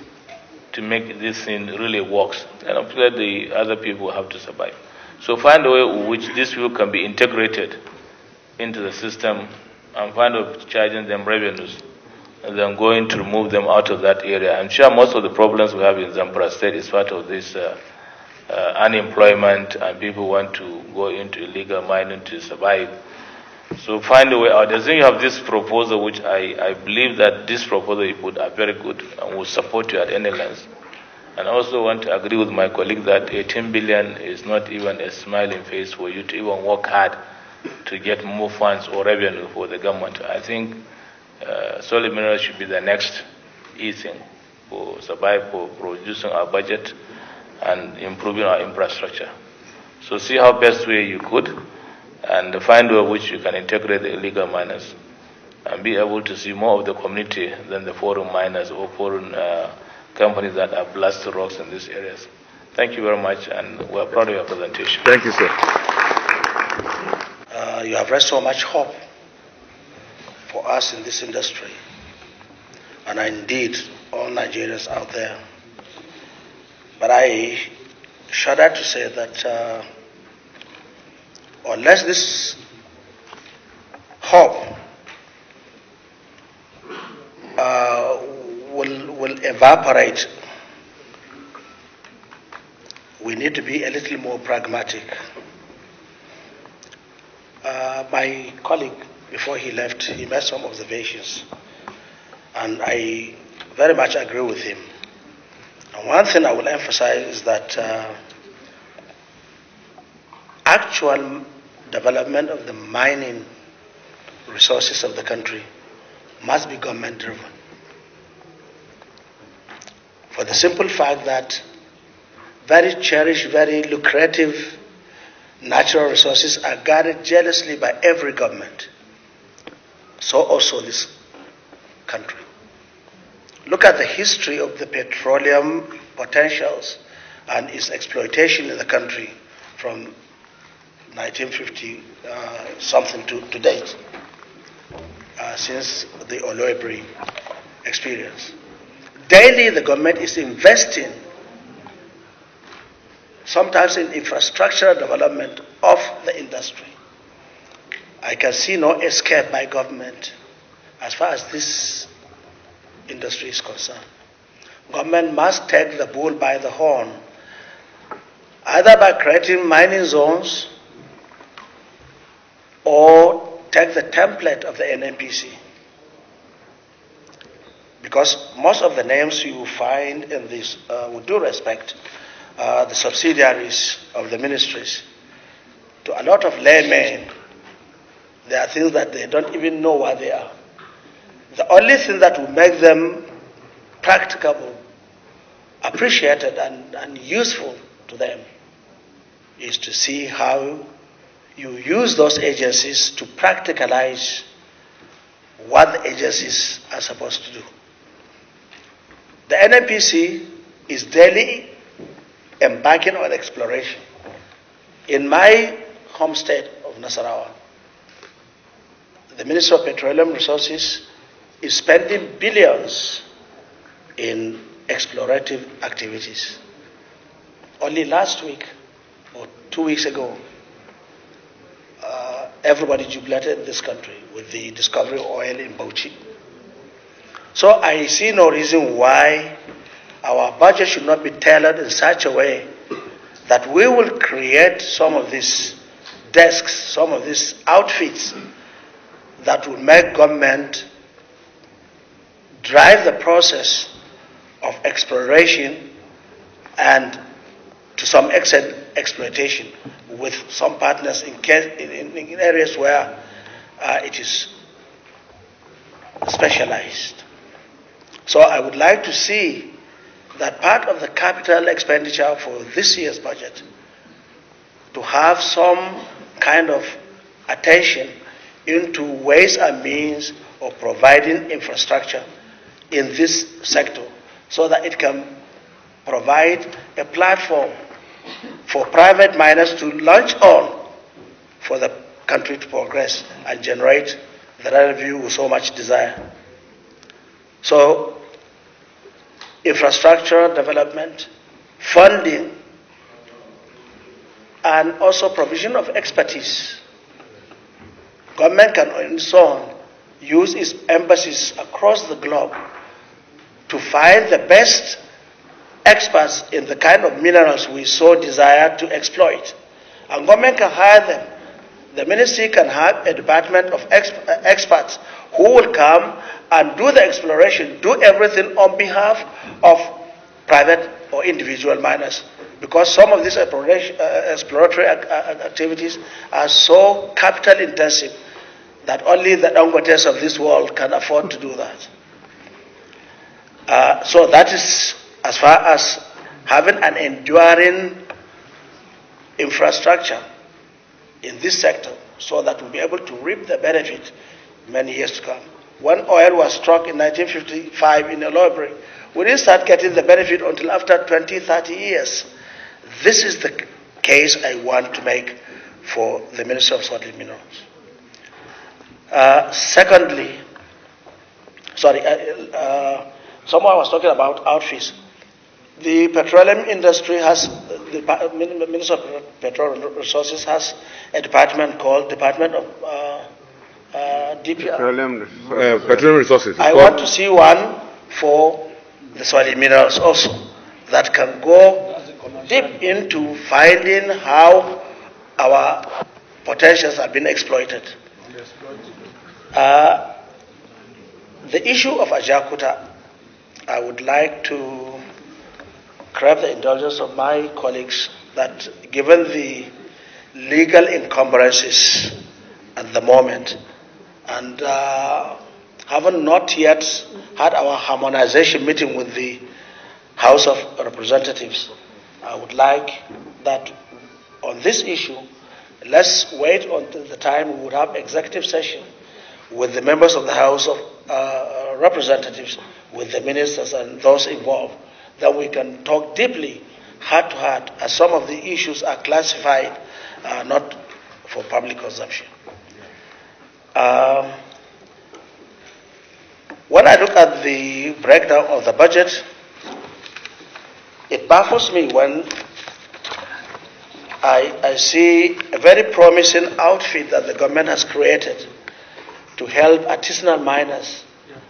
to make this thing really works. And of course, the other people have to survive. So find a way in which these people can be integrated into the system and find of charging them revenues then going to remove them out of that area. I'm sure most of the problems we have in Zamfara state is part of this uh, uh, unemployment and people want to go into illegal mining to survive. So find a way out. Think you have this proposal, which I, I believe that this proposal you put are very good and will support you at any length. And I also want to agree with my colleague that 18 billion is not even a smiling face for you to even work hard to get more funds or revenue for the government. I think uh, solid minerals should be the next easing for survive for producing our budget and improving our infrastructure. So see how best way you could and find a way which you can integrate the illegal miners and be able to see more of the community than the foreign miners or foreign uh, companies that are blasting rocks in these areas. Thank you very much and we're proud of your presentation. Thank you, sir. Uh, you have raised so much hope for us in this industry, and indeed all Nigerians out there. But I shudder to say that uh, unless this hope uh, will, will evaporate, we need to be a little more pragmatic. Uh, my colleague, before he left, he made some observations, and I very much agree with him. And one thing I will emphasize is that uh, actual development of the mining resources of the country must be government driven. For the simple fact that very cherished, very lucrative natural resources are guarded jealously by every government. So also this country. Look at the history of the petroleum potentials and its exploitation in the country from 1950 uh, something to, to date, uh, since the Oloibiri experience. Daily, the government is investing, sometimes in infrastructural development of the industry. I can see no escape by government as far as this industry is concerned. Government must take the bull by the horn, either by creating mining zones or take the template of the NNPC. Because most of the names you find in this, uh, with due respect, uh, the subsidiaries of the ministries, to a lot of laymen, there are things that they don't even know what they are. The only thing that will make them practicable, appreciated, and, and useful to them is to see how you use those agencies to practicalize what the agencies are supposed to do. The NNPC is daily embarking on exploration. In my home state of Nasarawa, the Minister of Petroleum Resources is spending billions in explorative activities. Only last week, or two weeks ago, uh, everybody jubilated this country with the discovery of oil in Bauchi. So I see no reason why our budget should not be tailored in such a way that we will create some of these desks, some of these outfits that will make government drive the process of exploration and to some extent exploitation with some partners in, in, in areas where uh, it is specialized. So I would like to see that part of the capital expenditure for this year's budget to have some kind of attention into ways and means of providing infrastructure in this sector so that it can provide a platform for private miners to launch on for the country to progress and generate the revenue we so much desire. So, infrastructure development, funding, and also provision of expertise. Government can, on, use its embassies across the globe to find the best experts in the kind of minerals we so desire to exploit. And government can hire them. The ministry can have a department of exp uh, experts who will come and do the exploration, do everything on behalf of private or individual miners. Because some of these uh, uh, exploratory activities are so capital intensive that only the Dangotes of this world can afford to do that. Uh, so that is as far as having an enduring infrastructure in this sector so that we'll be able to reap the benefit many years to come. When oil was struck in 1955 in Oloibiri, we didn't start getting the benefit until after 20, 30 years. This is the case I want to make for the Minister of Solid Minerals. Uh, secondly, sorry, uh, uh, someone was talking about outfits. The petroleum industry has, the Minister of Petroleum Resources has a department called Department of uh, uh, DPR. Petroleum, uh, petroleum resources. I want to see one for the soil minerals also that can go deep into finding how our potentials have been exploited. Uh, the issue of Ajaokuta, I would like to crave the indulgence of my colleagues that given the legal encumbrances at the moment and uh, having not yet had our harmonization meeting with the House of Representatives, I would like that on this issue, let's wait until the time we would have executive session with the members of the House of uh, Representatives, with the ministers and those involved, that we can talk deeply, heart to heart, as some of the issues are classified uh, not for public consumption. Um, when I look at the breakdown of the budget, it baffles me when I, I see a very promising outfit that the government has created to help artisanal miners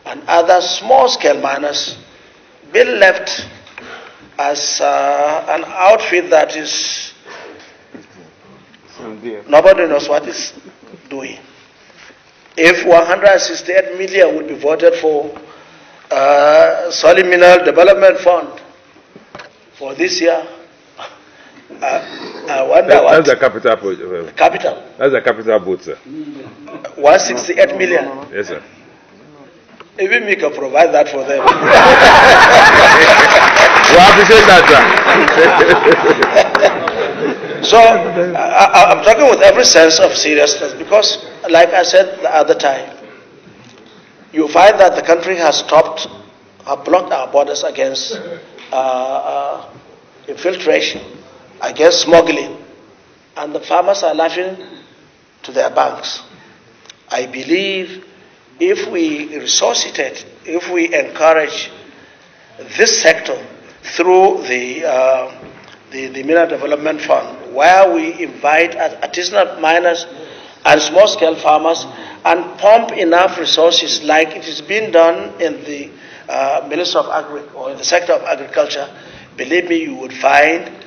and other small scale miners be left as uh, an outfit that is nobody knows what is doing. If 168 million would be voted for uh, solid mineral development fund for this year, uh, I wonder That- what That's the capital project. uh, capital That's the capital vote, sir. 168 million. Yes, sir. Even me can provide that for them. We appreciate that, sir. So I, I, I'm talking with every sense of seriousness because, like I said the other time, you find that the country has stopped, have blocked our borders against uh, uh, infiltration, against smuggling, and the farmers are laughing to their banks. I believe if we resuscitate, if we encourage this sector through the, uh, the, the Mineral Development Fund, where we invite art- artisanal miners and small scale farmers and pump enough resources like it is being done in the uh, Ministry of Agri or in the sector of agriculture, believe me, you would find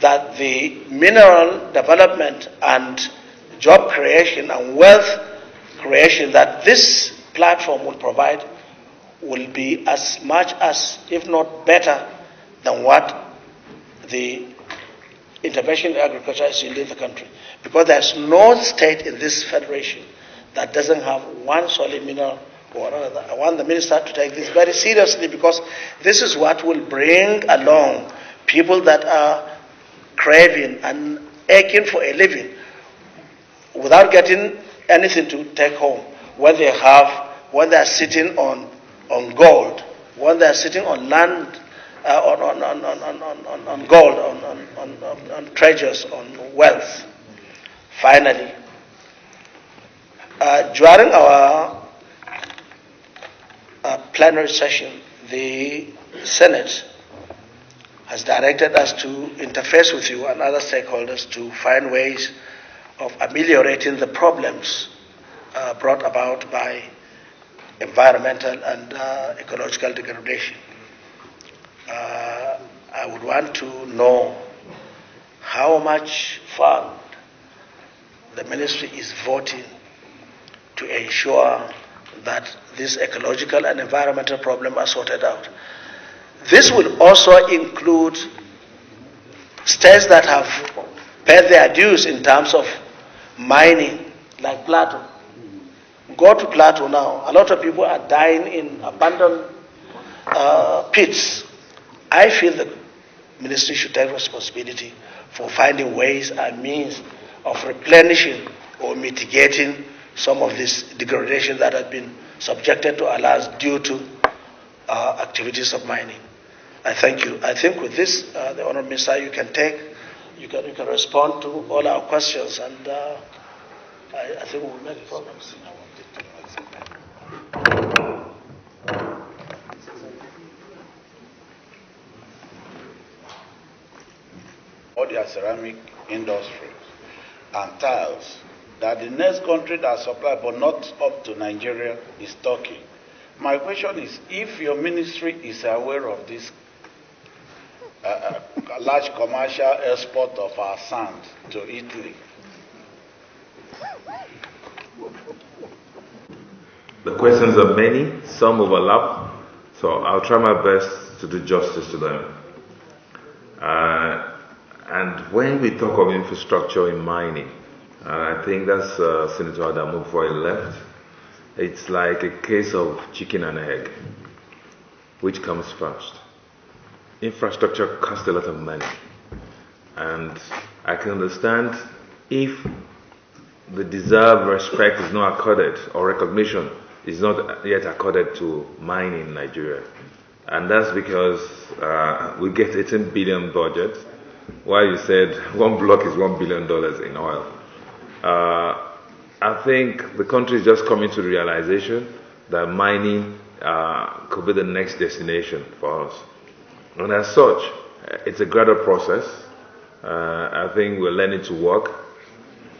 that the mineral development and job creation and wealth creation that this platform will provide will be as much as, if not better, than what the intervention in agriculture is in the country. Because there's no state in this federation that doesn't have one solid mineral or another. I want the minister to take this very seriously because this is what will bring along people that are craving and aching for a living without getting anything to take home. When they have when they are sitting on on gold when they are sitting on land uh, on, on, on, on, on, on, gold on, on, on, on, on treasures on wealth. Finally uh, during our uh, plenary session the senate has directed us to interface with you and other stakeholders to find ways of ameliorating the problems uh, brought about by environmental and uh, ecological degradation. Uh, I would want to know how much fund the ministry is voting to ensure that this ecological and environmental problem are sorted out. This will also include states that have paid their dues in terms of mining, like Plateau. Go to Plateau now. A lot of people are dying in abandoned uh, pits. I feel the ministry should take responsibility for finding ways and means of replenishing or mitigating some of this degradation that has been subjected to alas due to uh, activities of mining. I thank you. I think with this, uh, the Honourable Minister, you can take, you can, you can respond to all our questions, and uh, I, I think we'll make progress. their ceramic industries and tiles that the next country that supply but not up to Nigeria is Turkey. My question is if your ministry is aware of this uh, large commercial export of our sand to Italy, The questions are many, some overlap, so I'll try my best to do justice to them. Uh, and when we talk of infrastructure in mining, uh, I think that's uh, Senator Adamu before he left, it's like a case of chicken and egg. Which comes first? Infrastructure costs a lot of money. And I can understand if the deserved respect is not accorded or recognition is not yet accorded to mining in Nigeria. And that's because uh, we get 18 billion budget, while you said one block is one billion dollars in oil. Uh, I think the country is just coming to the realization that mining uh, could be the next destination for us. And as such, it's a gradual process. Uh, I think we're learning to walk.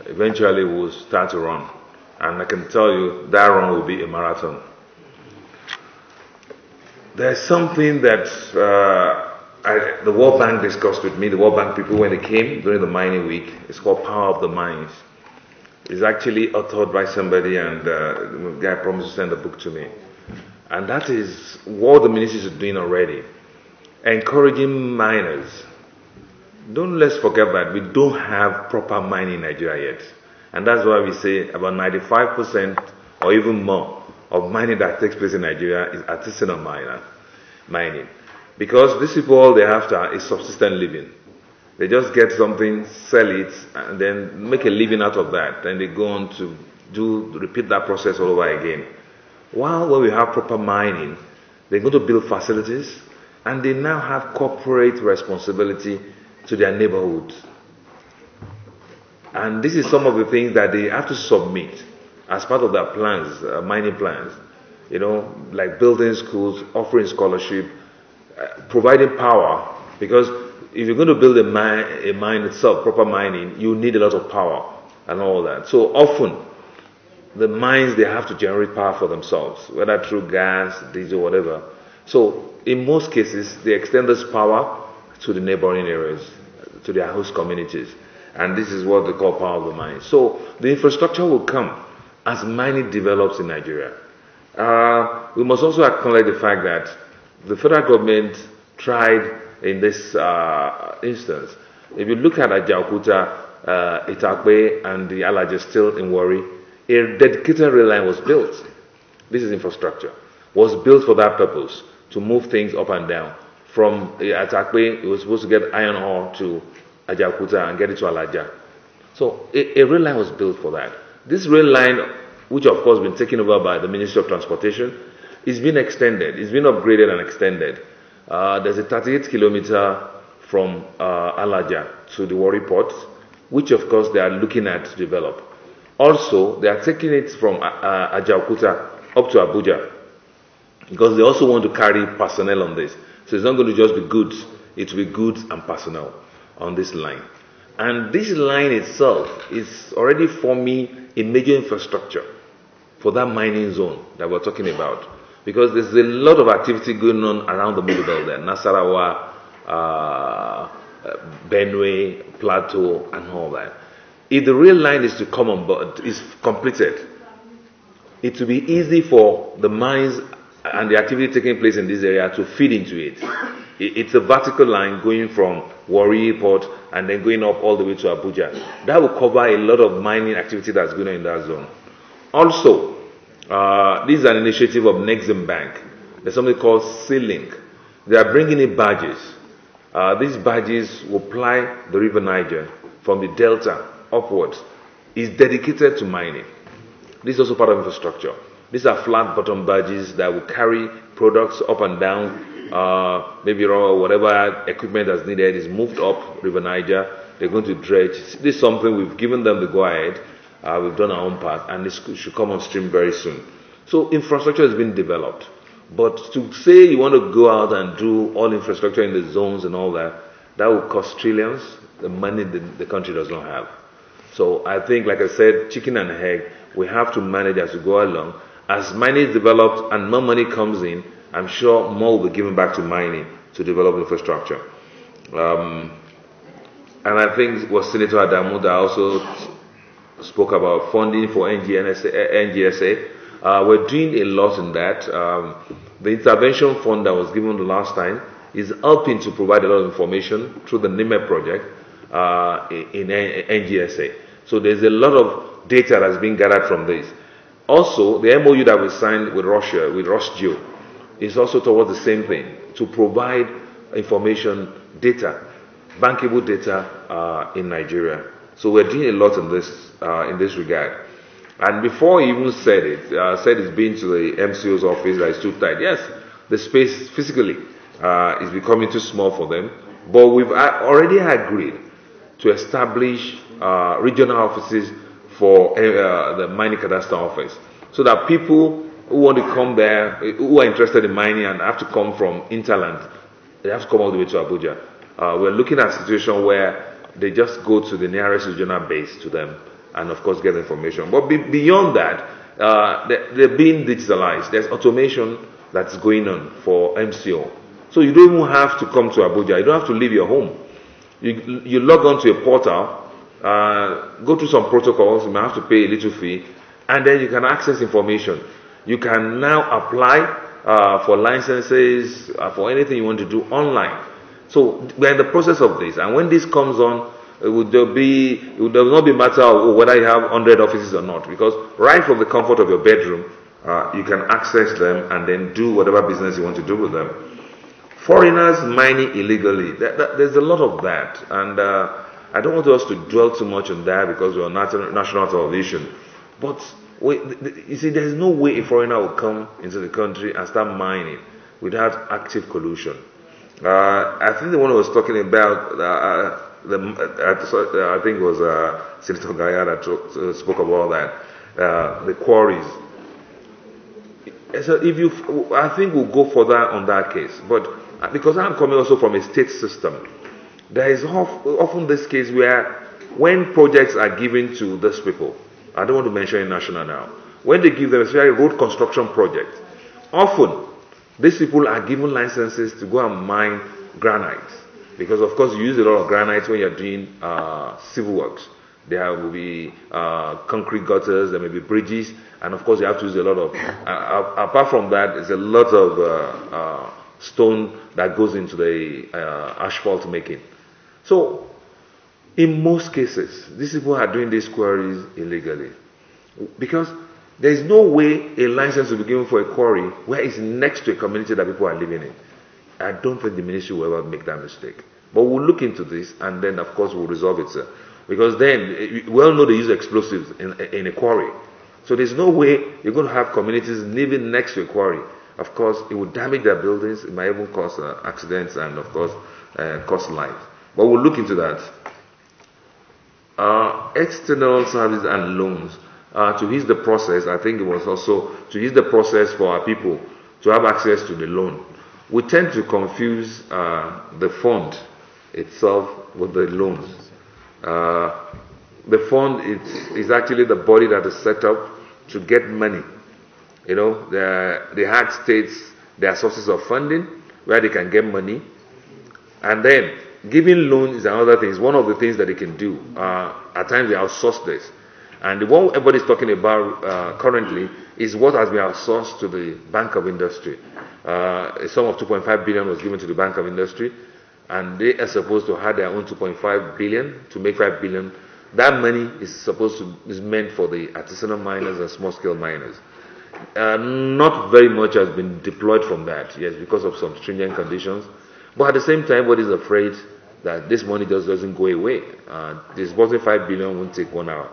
Eventually, we'll start to run. And I can tell you that run will be a marathon. There's something that uh, I, the World Bank discussed with me, the World Bank people, when they came during the mining week. It's called Power of the Mines. It's actually authored by somebody, and uh, the guy promised to send a book to me. And that is what the ministries are doing already. Encouraging miners. Don't let's forget that we don't have proper mining in Nigeria yet. And that's why we say about 95% or even more of mining that takes place in Nigeria is artisanal miner, mining. Because these people, all they're after is subsistent living. They just get something, sell it, and then make a living out of that. Then they go on to do, repeat that process all over again. While when we have proper mining, they're going to build facilities, and they now have corporate responsibility to their neighborhoods. And this is some of the things that they have to submit as part of their plans, uh, mining plans. You know, like building schools, offering scholarship, uh, providing power. Because if you're going to build a mine, a mine itself, proper mining, you need a lot of power and all that. So often, the mines they have to generate power for themselves, whether through gas, diesel, whatever. So in most cases, they extend this power to the neighboring areas, to their host communities. And this is what they call power of the mine. So the infrastructure will come as mining develops in Nigeria. Uh, we must also acknowledge the fact that the federal government tried in this uh, instance. If you look at Ajaokuta, uh, Itakpe, and the Aladja Steel in Warri, a dedicated rail line was built. This is infrastructure. Was built for that purpose to move things up and down. From Itakpe, it was supposed to get iron ore to Ajaokuta and get it to Aladja. So a, a rail line was built for that. This rail line, which of course has been taken over by the Ministry of Transportation, is being extended. It's been upgraded and extended. Uh, there's a 38 kilometer from uh, Aladja to the Warri port, which of course they are looking at to develop. Also, they are taking it from uh, uh Ajaokuta up to Abuja because they also want to carry personnel on this. So it's not going to just be goods, it will be goods and personnel on this line. And this line itself is already forming a major infrastructure for that mining zone that we're talking about. Because there's a lot of activity going on around the middle belt there. Nasarawa, uh, Benue, Plateau, and all that. If the rail line is to come on board, is completed, it will be easy for the mines and the activity taking place in this area to feed into it. It's a vertical line going from Warri Port and then going up all the way to Abuja. That will cover a lot of mining activity that's going on in that zone. Also, uh, this is an initiative of Nexim Bank. There's something called Sealink. They are bringing in barges. Uh, these barges will ply the River Niger from the delta upwards. It's dedicated to mining. This is also part of infrastructure. These are flat bottom barges that will carry products up and down uh, maybe whatever equipment that's needed is moved up River Niger. They're going to dredge. This is something we've given them the go ahead. Uh, we've done our own part, and this should come on stream very soon. So infrastructure has been developed. But to say you want to go out and do all infrastructure in the zones and all that, that will cost trillions, the money the, the country does not have. So I think, like I said, chicken and egg, we have to manage as we go along. As mining develops and more money comes in, I'm sure more will be given back to mining to develop infrastructure. Um, and I think what Senator Adamu that also spoke about funding for NGNSA, NGSA. Uh, we're doing a lot in that. Um, the intervention fund that was given the last time is helping to provide a lot of information through the NIME project uh, in, in NGSA. So there's a lot of data that's being gathered from this. Also, the MOU that we signed with Russia, with Rosgeo, is also towards the same thing, to provide information, data, bankable data uh, in Nigeria. So we're doing a lot in this, uh, in this regard. And before he even said it, uh, said he's been to the MCO's office that is too tight. Yes, the space physically uh, is becoming too small for them. But we've already agreed to establish uh, regional offices for uh, the mining cadastre office so that people who want to come there, who are interested in mining and have to come from interland, they have to come all the way to Abuja. Uh, we're looking at a situation where they just go to the nearest regional base to them and, of course, get information. But be, beyond that, uh, they're, they're being digitalized. There's automation that's going on for MCO. So you don't even have to come to Abuja. You don't have to leave your home. You, you log on to a portal, uh, go through some protocols, you might have to pay a little fee, and then you can access information. You can now apply uh, for licenses, uh, for anything you want to do online. So we're in the process of this, and when this comes on, it would there be it would there will not be a matter of whether you have 100 offices or not, because right from the comfort of your bedroom, uh, you can access them and then do whatever business you want to do with them. Foreigners mining illegally, there's a lot of that, and uh, I don't want us to dwell too much on that because we're on national television. But we, you see, there's no way a foreigner will come into the country and start mining without active collusion. Uh, I think the one I was talking about, uh, the, uh, I think it was uh, Senator Gaya that uh, spoke about that, uh, the quarries. So if you, I think we'll go further on that case, but because I'm coming also from a state system, there is often this case where when projects are given to these people, I don't want to mention it national now, when they give them, especially road construction project, often these people are given licenses to go and mine granite. Because, of course, you use a lot of granite when you're doing uh, civil works. There will be uh, concrete gutters, there may be bridges, and of course, you have to use a lot of. Uh, apart from that, there's a lot of uh, uh, stone that goes into the uh, asphalt making. So, in most cases, these people are doing these quarries illegally. Because there is no way a license will be given for a quarry where it's next to a community that people are living in. I don't think the ministry will ever make that mistake. But we'll look into this and then, of course, we'll resolve it, sir. Because then, we all know they use explosives in, in a quarry. So there's no way you're going to have communities living next to a quarry. Of course, it will damage their buildings, it might even cause uh, accidents and, of course, uh, cost life. But we'll look into that. Uh, external services and loans uh, to ease the process, I think it was also to ease the process for our people to have access to the loan. We tend to confuse uh, the fund itself with the loans. Uh, the fund is, is actually the body that is set up to get money. You know, the, the hard states their sources of funding where they can get money. And then giving loans is another thing. It's one of the things that they can do. Uh, at times they outsource this. And one everybody's talking about uh, currently is what has been outsourced to the Bank of Industry. Uh, a sum of 2.5 billion was given to the Bank of Industry, and they are supposed to have their own 2.5 billion to make 5 billion. That money is supposed to is meant for the artisanal miners and small-scale miners. Uh, not very much has been deployed from that, yes, because of some stringent conditions. But at the same time, everybody is afraid that this money just doesn't go away. Uh, disbursing 5 billion won't take one hour.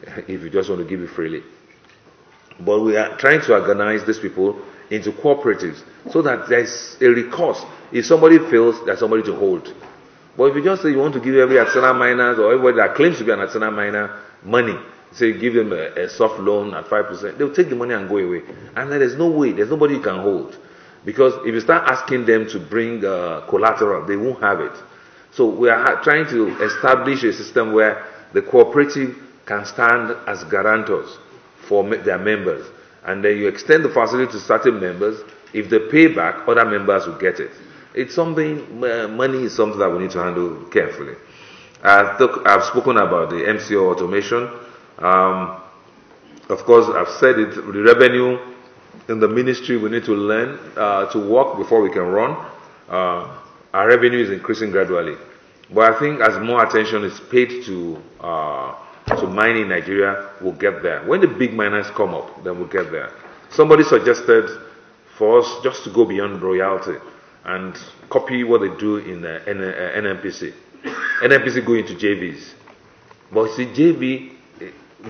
if you just want to give it freely. But we are trying to organize these people into cooperatives so that there's a recourse. If somebody fails, there's somebody to hold. But if you just say you want to give every artisanal miner or everybody that claims to be an artisanal miner money, say give them a, a, soft loan at 5%, they'll take the money and go away. And there's no way, there's nobody you can hold. Because if you start asking them to bring uh, collateral, they won't have it. So we are trying to establish a system where the cooperative can stand as guarantors for their members. and then you extend the facility to certain members. If they pay back, other members will get it. It's something, uh, money is something that we need to handle carefully. I've, I've spoken about the MCO automation. Um, of course, I've said it, the revenue in the ministry, we need to learn uh, to walk before we can run. Uh, our revenue is increasing gradually. But I think as more attention is paid to, uh, to mining in Nigeria, we'll get there. When the big miners come up, then we'll get there. Somebody suggested for us just to go beyond royalty and copy what they do in uh, N- uh, NNPC. NNPC go into JVs. But see, JV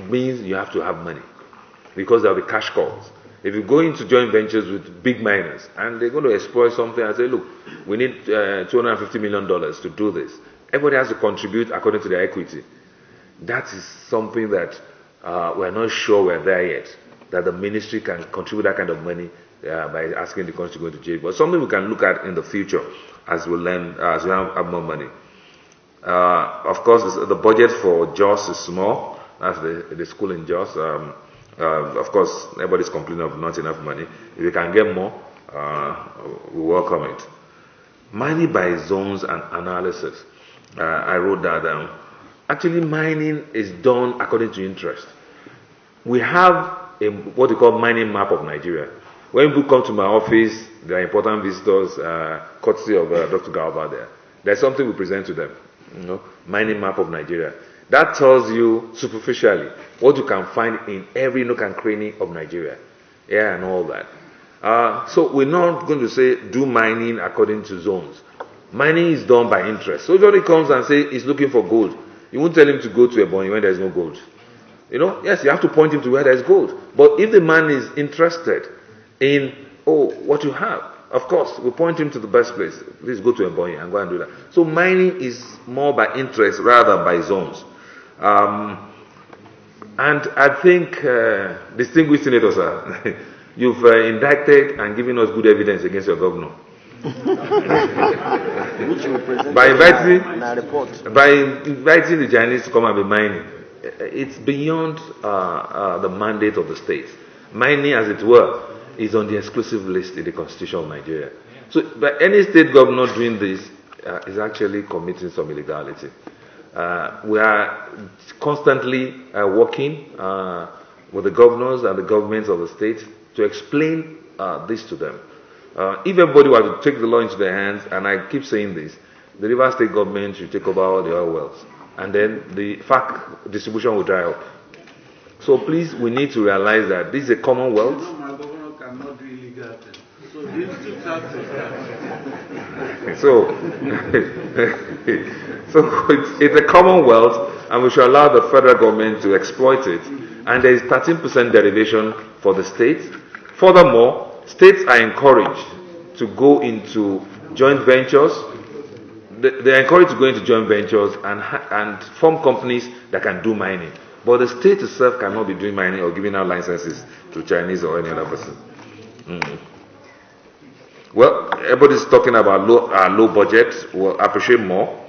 means you have to have money because there will be cash calls. If you go into joint ventures with big miners and they're going to exploit something and say, look, we need uh, $250 million to do this, everybody has to contribute according to their equity. That is something that uh, we're not sure we're there yet, that the ministry can contribute that kind of money uh, by asking the country to go into jail. But something we can look at in the future as we learn, uh, as we have, more money. Uh, of course, the budget for JOS is small. That's the, the school in JOS. Um, uh, of course, everybody's complaining of not enough money. If we can get more, uh, we welcome it. Money by zones and analysis. Uh, I wrote that down. Actually, mining is done according to interest. We have a, what we call mining map of Nigeria. When people come to my office, they are important visitors, uh, courtesy of uh, Dr. Galba there. There's something we present to them, you know, mining map of Nigeria. That tells you superficially what you can find in every nook and cranny of Nigeria. Yeah, and all that. Uh, so we're not going to say do mining according to zones. Mining is done by interest. So somebody comes and say he's looking for gold, you won't tell him to go to a Ebonyi when there's no gold. You know, yes, you have to point him to where there's gold. But if the man is interested in, oh, what you have, of course, we point him to the best place. Please go to a Ebonyi and go and do that. So mining is more by interest rather than by zones. Um, and I think, uh, distinguished senators, you've uh, indicted and given us good evidence against your governor. By inviting, by inviting the Chinese to come and be mining, it's beyond uh, uh, the mandate of the state. Mining, as it were, is on the exclusive list in the constitution of Nigeria. So, by any state governor doing this uh, is actually committing some illegality. Uh, we are constantly uh, working uh, with the governors and the governments of the state to explain uh, this to them. Uh, if everybody were to take the law into their hands, and I keep saying this, the River State government should take over all the oil wells, and then the FAAC distribution will dry up. So please, we need to realize that this is a commonwealth. So, so it's, it's a commonwealth, and we should allow the federal government to exploit it. And there is 13% derivation for the states. Furthermore, states are encouraged to go into joint ventures. They are encouraged to go into joint ventures and, and form companies that can do mining. But the state itself cannot be doing mining or giving out licenses to Chinese or any other person. Mm. Well, everybody's talking about low, uh, low budget. We'll appreciate more.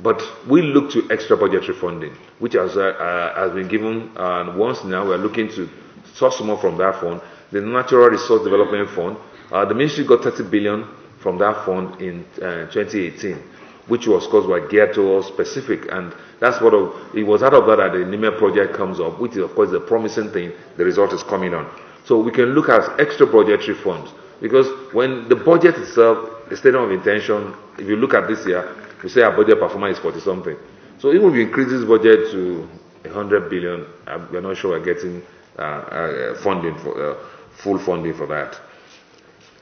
But we look to extra budgetary funding, which has, uh, uh, has been given once now. We're looking to source more from that fund. The Natural Resource Development Fund, uh, the ministry got 30 billion from that fund in uh, 2018, which was, of course, were geared towards specific. And that's what of, it was out of that that the NIME project comes up, which is, of course, the promising thing. The result is coming on. So we can look at extra budgetary funds. Because when the budget itself, the statement of intention, if you look at this year, we say our budget performance is 40 something. So even if we increase this budget to 100 billion, we're not sure we're getting uh, uh, funding for uh, full funding for that.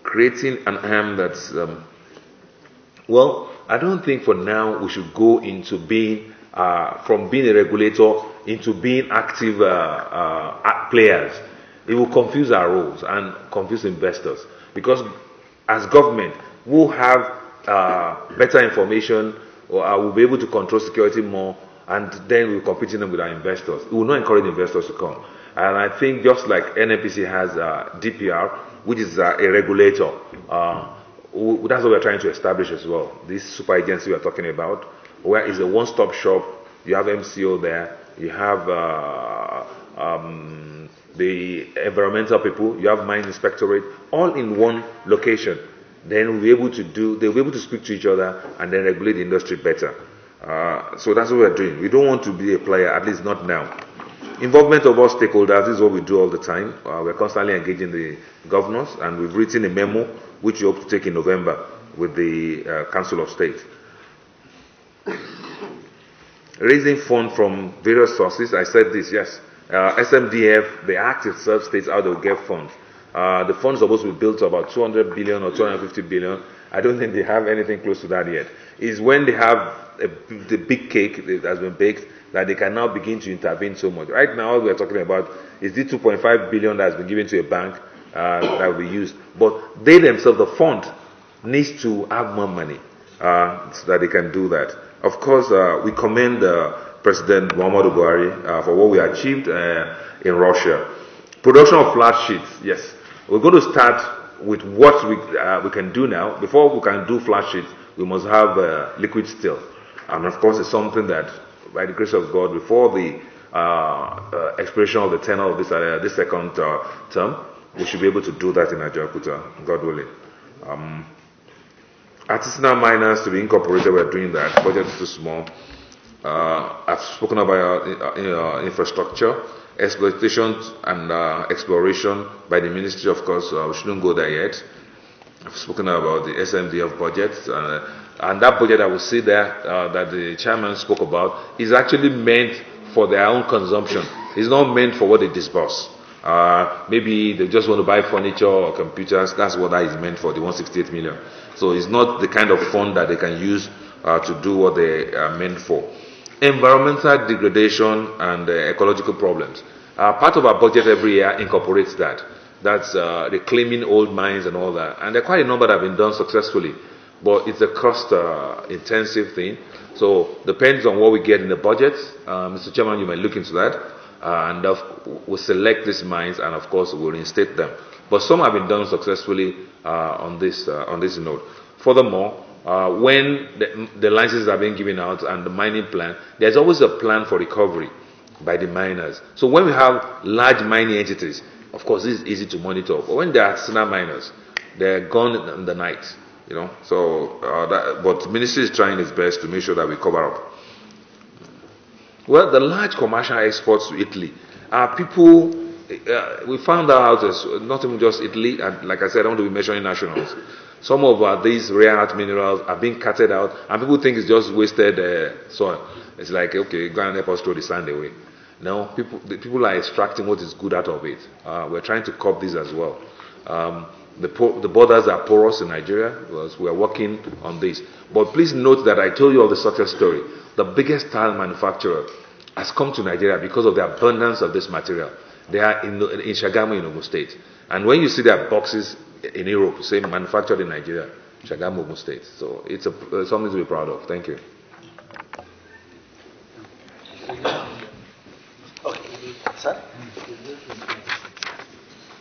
Creating an arm that's, um, well, I don't think for now we should go into being, uh, from being a regulator into being active uh, uh, players. It will confuse our roles and confuse investors because as government, we'll have uh, better information or uh, we'll be able to control security more and then we'll compete in them with our investors. We will not encourage investors to come. And I think just like NNPC has uh, DPR, which is uh, a regulator, uh, that's what we're trying to establish as well. This super agency we're talking about, where is a one-stop shop you have MCO there, you have uh, um, the environmental people, you have mine inspectorate, all in one location. Then we'll be able to do, they'll be able to speak to each other and then regulate the industry better. Uh, so that's what we're doing. We don't want to be a player, at least not now. Involvement of all stakeholders is what we do all the time. Uh, we're constantly engaging the governors, and we've written a memo which we hope to take in November with the uh, Council of State. Raising funds from various sources, I said this, yes. Uh, SMDF, the Act itself states how they'll get funds. Uh, the funds are supposed to be built to about 200 billion or 250 billion. I don't think they have anything close to that yet. Is when they have a, the big cake that has been baked that they can now begin to intervene so much. Right now, all we're talking about is the 2.5 billion that has been given to a bank uh, that will be used. But they themselves, the fund, needs to have more money uh, so that they can do that. Of course, uh, we commend uh, President Muhammadu Buhari uh, for what we achieved uh, in Russia. Production of flat sheets, yes. We're going to start with what we, we can do now. Before we can do flat sheets, we must have liquid steel. And of course, it's something that, by the grace of God, before the uh, uh, expiration of the tenure of this, uh, this second uh, term, we should be able to do that in Ajaokuta, God willing. Um, artisanal miners to be incorporated, we're doing that. Budget is too small. Uh, I've spoken about uh, uh, infrastructure, exploitation and exploration by the ministry. Of course, we shouldn't go there yet. I've spoken about the SMDF budget, uh, and that budget I will see there uh, that the chairman spoke about is actually meant for their own consumption. It's not meant for what they disburse. Uh, maybe they just want to buy furniture or computers. That's what that is meant for, the 168 million. So it's not the kind of fund that they can use uh, to do what they are meant for. Environmental degradation and uh, ecological problems. Uh, part of our budget every year incorporates that. That's uh, reclaiming old mines and all that. And there are quite a number that have been done successfully. But it's a cost uh, intensive thing. So depends on what we get in the budget. Uh, Mr. Chairman, you might look into that. Uh, and of, we'll select these mines and of course we'll reinstate them. But some have been done successfully uh, on, this, uh, on this note. Furthermore, uh, when the, the, licenses are being given out and the mining plan, there's always a plan for recovery by the miners. So when we have large mining entities, of course, this is easy to monitor. But when they are small miners, they're gone in the night. You know, so uh, that, but ministry is trying its best to make sure that we cover up. Well, the large commercial exports to Italy are people. Uh, we found out as not even just Italy, and like I said, I want to be measuring nationals. Some of uh, these rare earth minerals are being cutted out, and people think it's just wasted uh, soil. It's like, okay, go and help us throw the sand away. No, people, people are extracting what is good out of it. Uh, we're trying to curb this as well. Um, the, the, borders are porous in Nigeria because we are working on this. But please note that I told you all the success story. The biggest tile manufacturer has come to Nigeria because of the abundance of this material. They are in, in Shagamu in Ogun State. And when you see their boxes in Europe, say manufactured in Nigeria, Shagamu, Ogun State. So it's a, uh, something to be proud of. Thank you. Okay. Sir? I just want to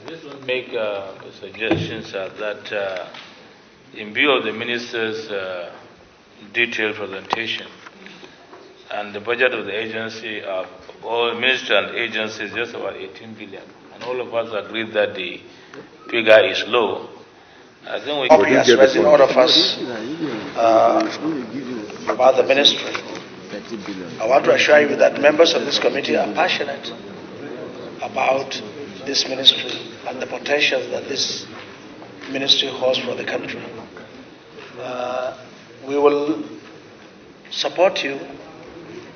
make uh, suggestions that uh, in view of the minister's uh, detailed presentation and the budget of the agency of all ministry and agencies just about 18 billion, and all of us agreed that the figure is low. I think we Copy has read in all of us uh, about the ministry. I want to assure you that members of this committee are passionate about this ministry and the potential that this ministry holds for the country. Uh, we will support you,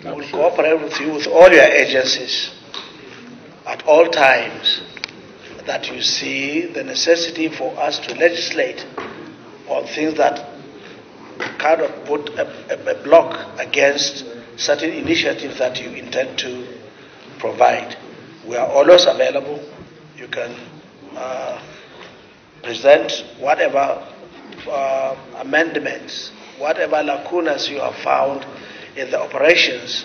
we will cooperate with you with all your agencies at all times that you see the necessity for us to legislate on things that kind of put a, a, a block against certain initiatives that you intend to provide. We are always available. You can uh, present whatever uh, amendments, whatever lacunas you have found in the operations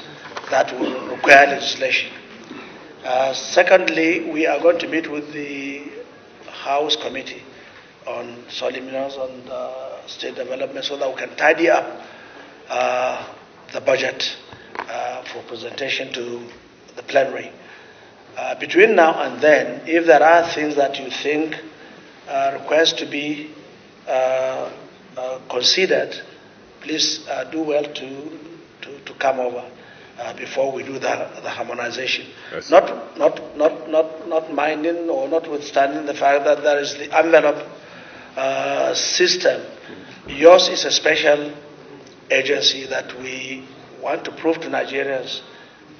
that will require legislation. Uh, secondly, we are going to meet with the House Committee on solid minerals and uh, state development so that we can tidy up uh, the budget uh, for presentation to the plenary. Uh, between now and then, if there are things that you think uh, request to be uh, uh, considered, please uh, do well to, to, to come over uh, before we do the, the harmonization. Not, not, not, not, not minding or notwithstanding the fact that there is the envelope uh, system. Yours is a special agency that we want to prove to Nigerians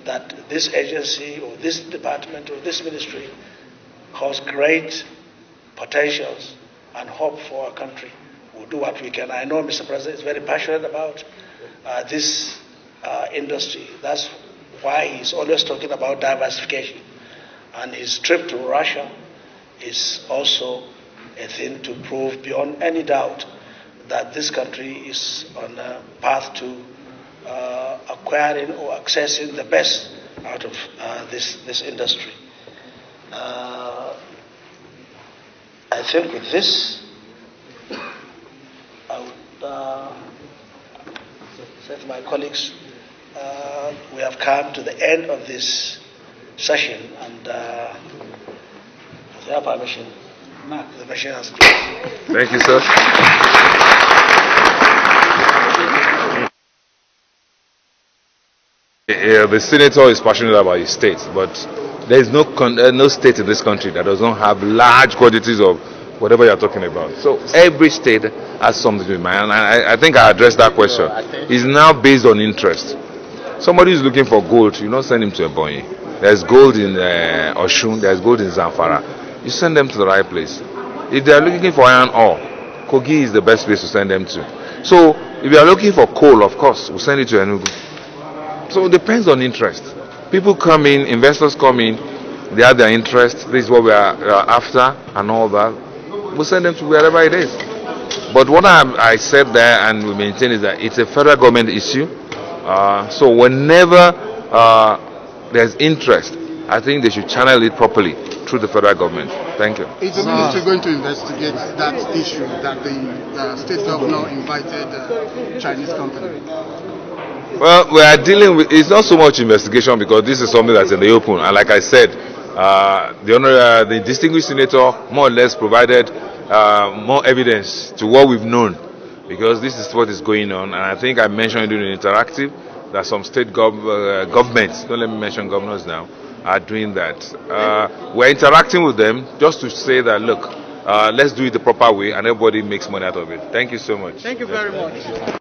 that this agency or this department or this ministry has great potentials and hope for our country. We'll do what we can. I know Mr. President is very passionate about uh, this uh, industry. That's why he's always talking about diversification. And his trip to Russia is also a thing to prove beyond any doubt that this country is on a path to uh, acquiring or accessing the best out of uh, this, this industry. Uh, I think with this, I would uh, say to my colleagues, uh, we have come to the end of this session, and uh, with your permission, Mark, the machine has closed. Thank you, sir. Yeah, the senator is passionate about his state, but there is no uh, no state in this country that does not have large quantities of whatever you're talking about. So every state has something in mind, and I, I think I addressed that question. It's now based on interest. Somebody is looking for gold, you don't send him to Ebonyi. There's gold in uh, Osun, there's gold in Zamfara. You send them to the right place. If they are looking for iron ore, Kogi is the best place to send them to. So if you are looking for coal, of course, we'll send it to Enugu. So it depends on interest. People come in, investors come in, they have their interest, this is what we are uh, after, and all that. We'll send them to wherever it is. But what I, I said there and we maintain is that it's a federal government issue. Uh, so whenever uh, there's interest, I think they should channel it properly through the federal government. Thank you. Is the ministry going to investigate that issue that the uh, state governor invited uh, Chinese company? Well, we are dealing with it's not so much investigation because this is something that's in the open. And like I said, uh, the honor, uh, the distinguished senator more or less provided uh, more evidence to what we've known because this is what is going on. And I think I mentioned during the interactive that some state gov- uh, governments, don't let me mention governors now, are doing that. Uh, we're interacting with them just to say that look, uh, let's do it the proper way and everybody makes money out of it. Thank you so much. Thank you very much.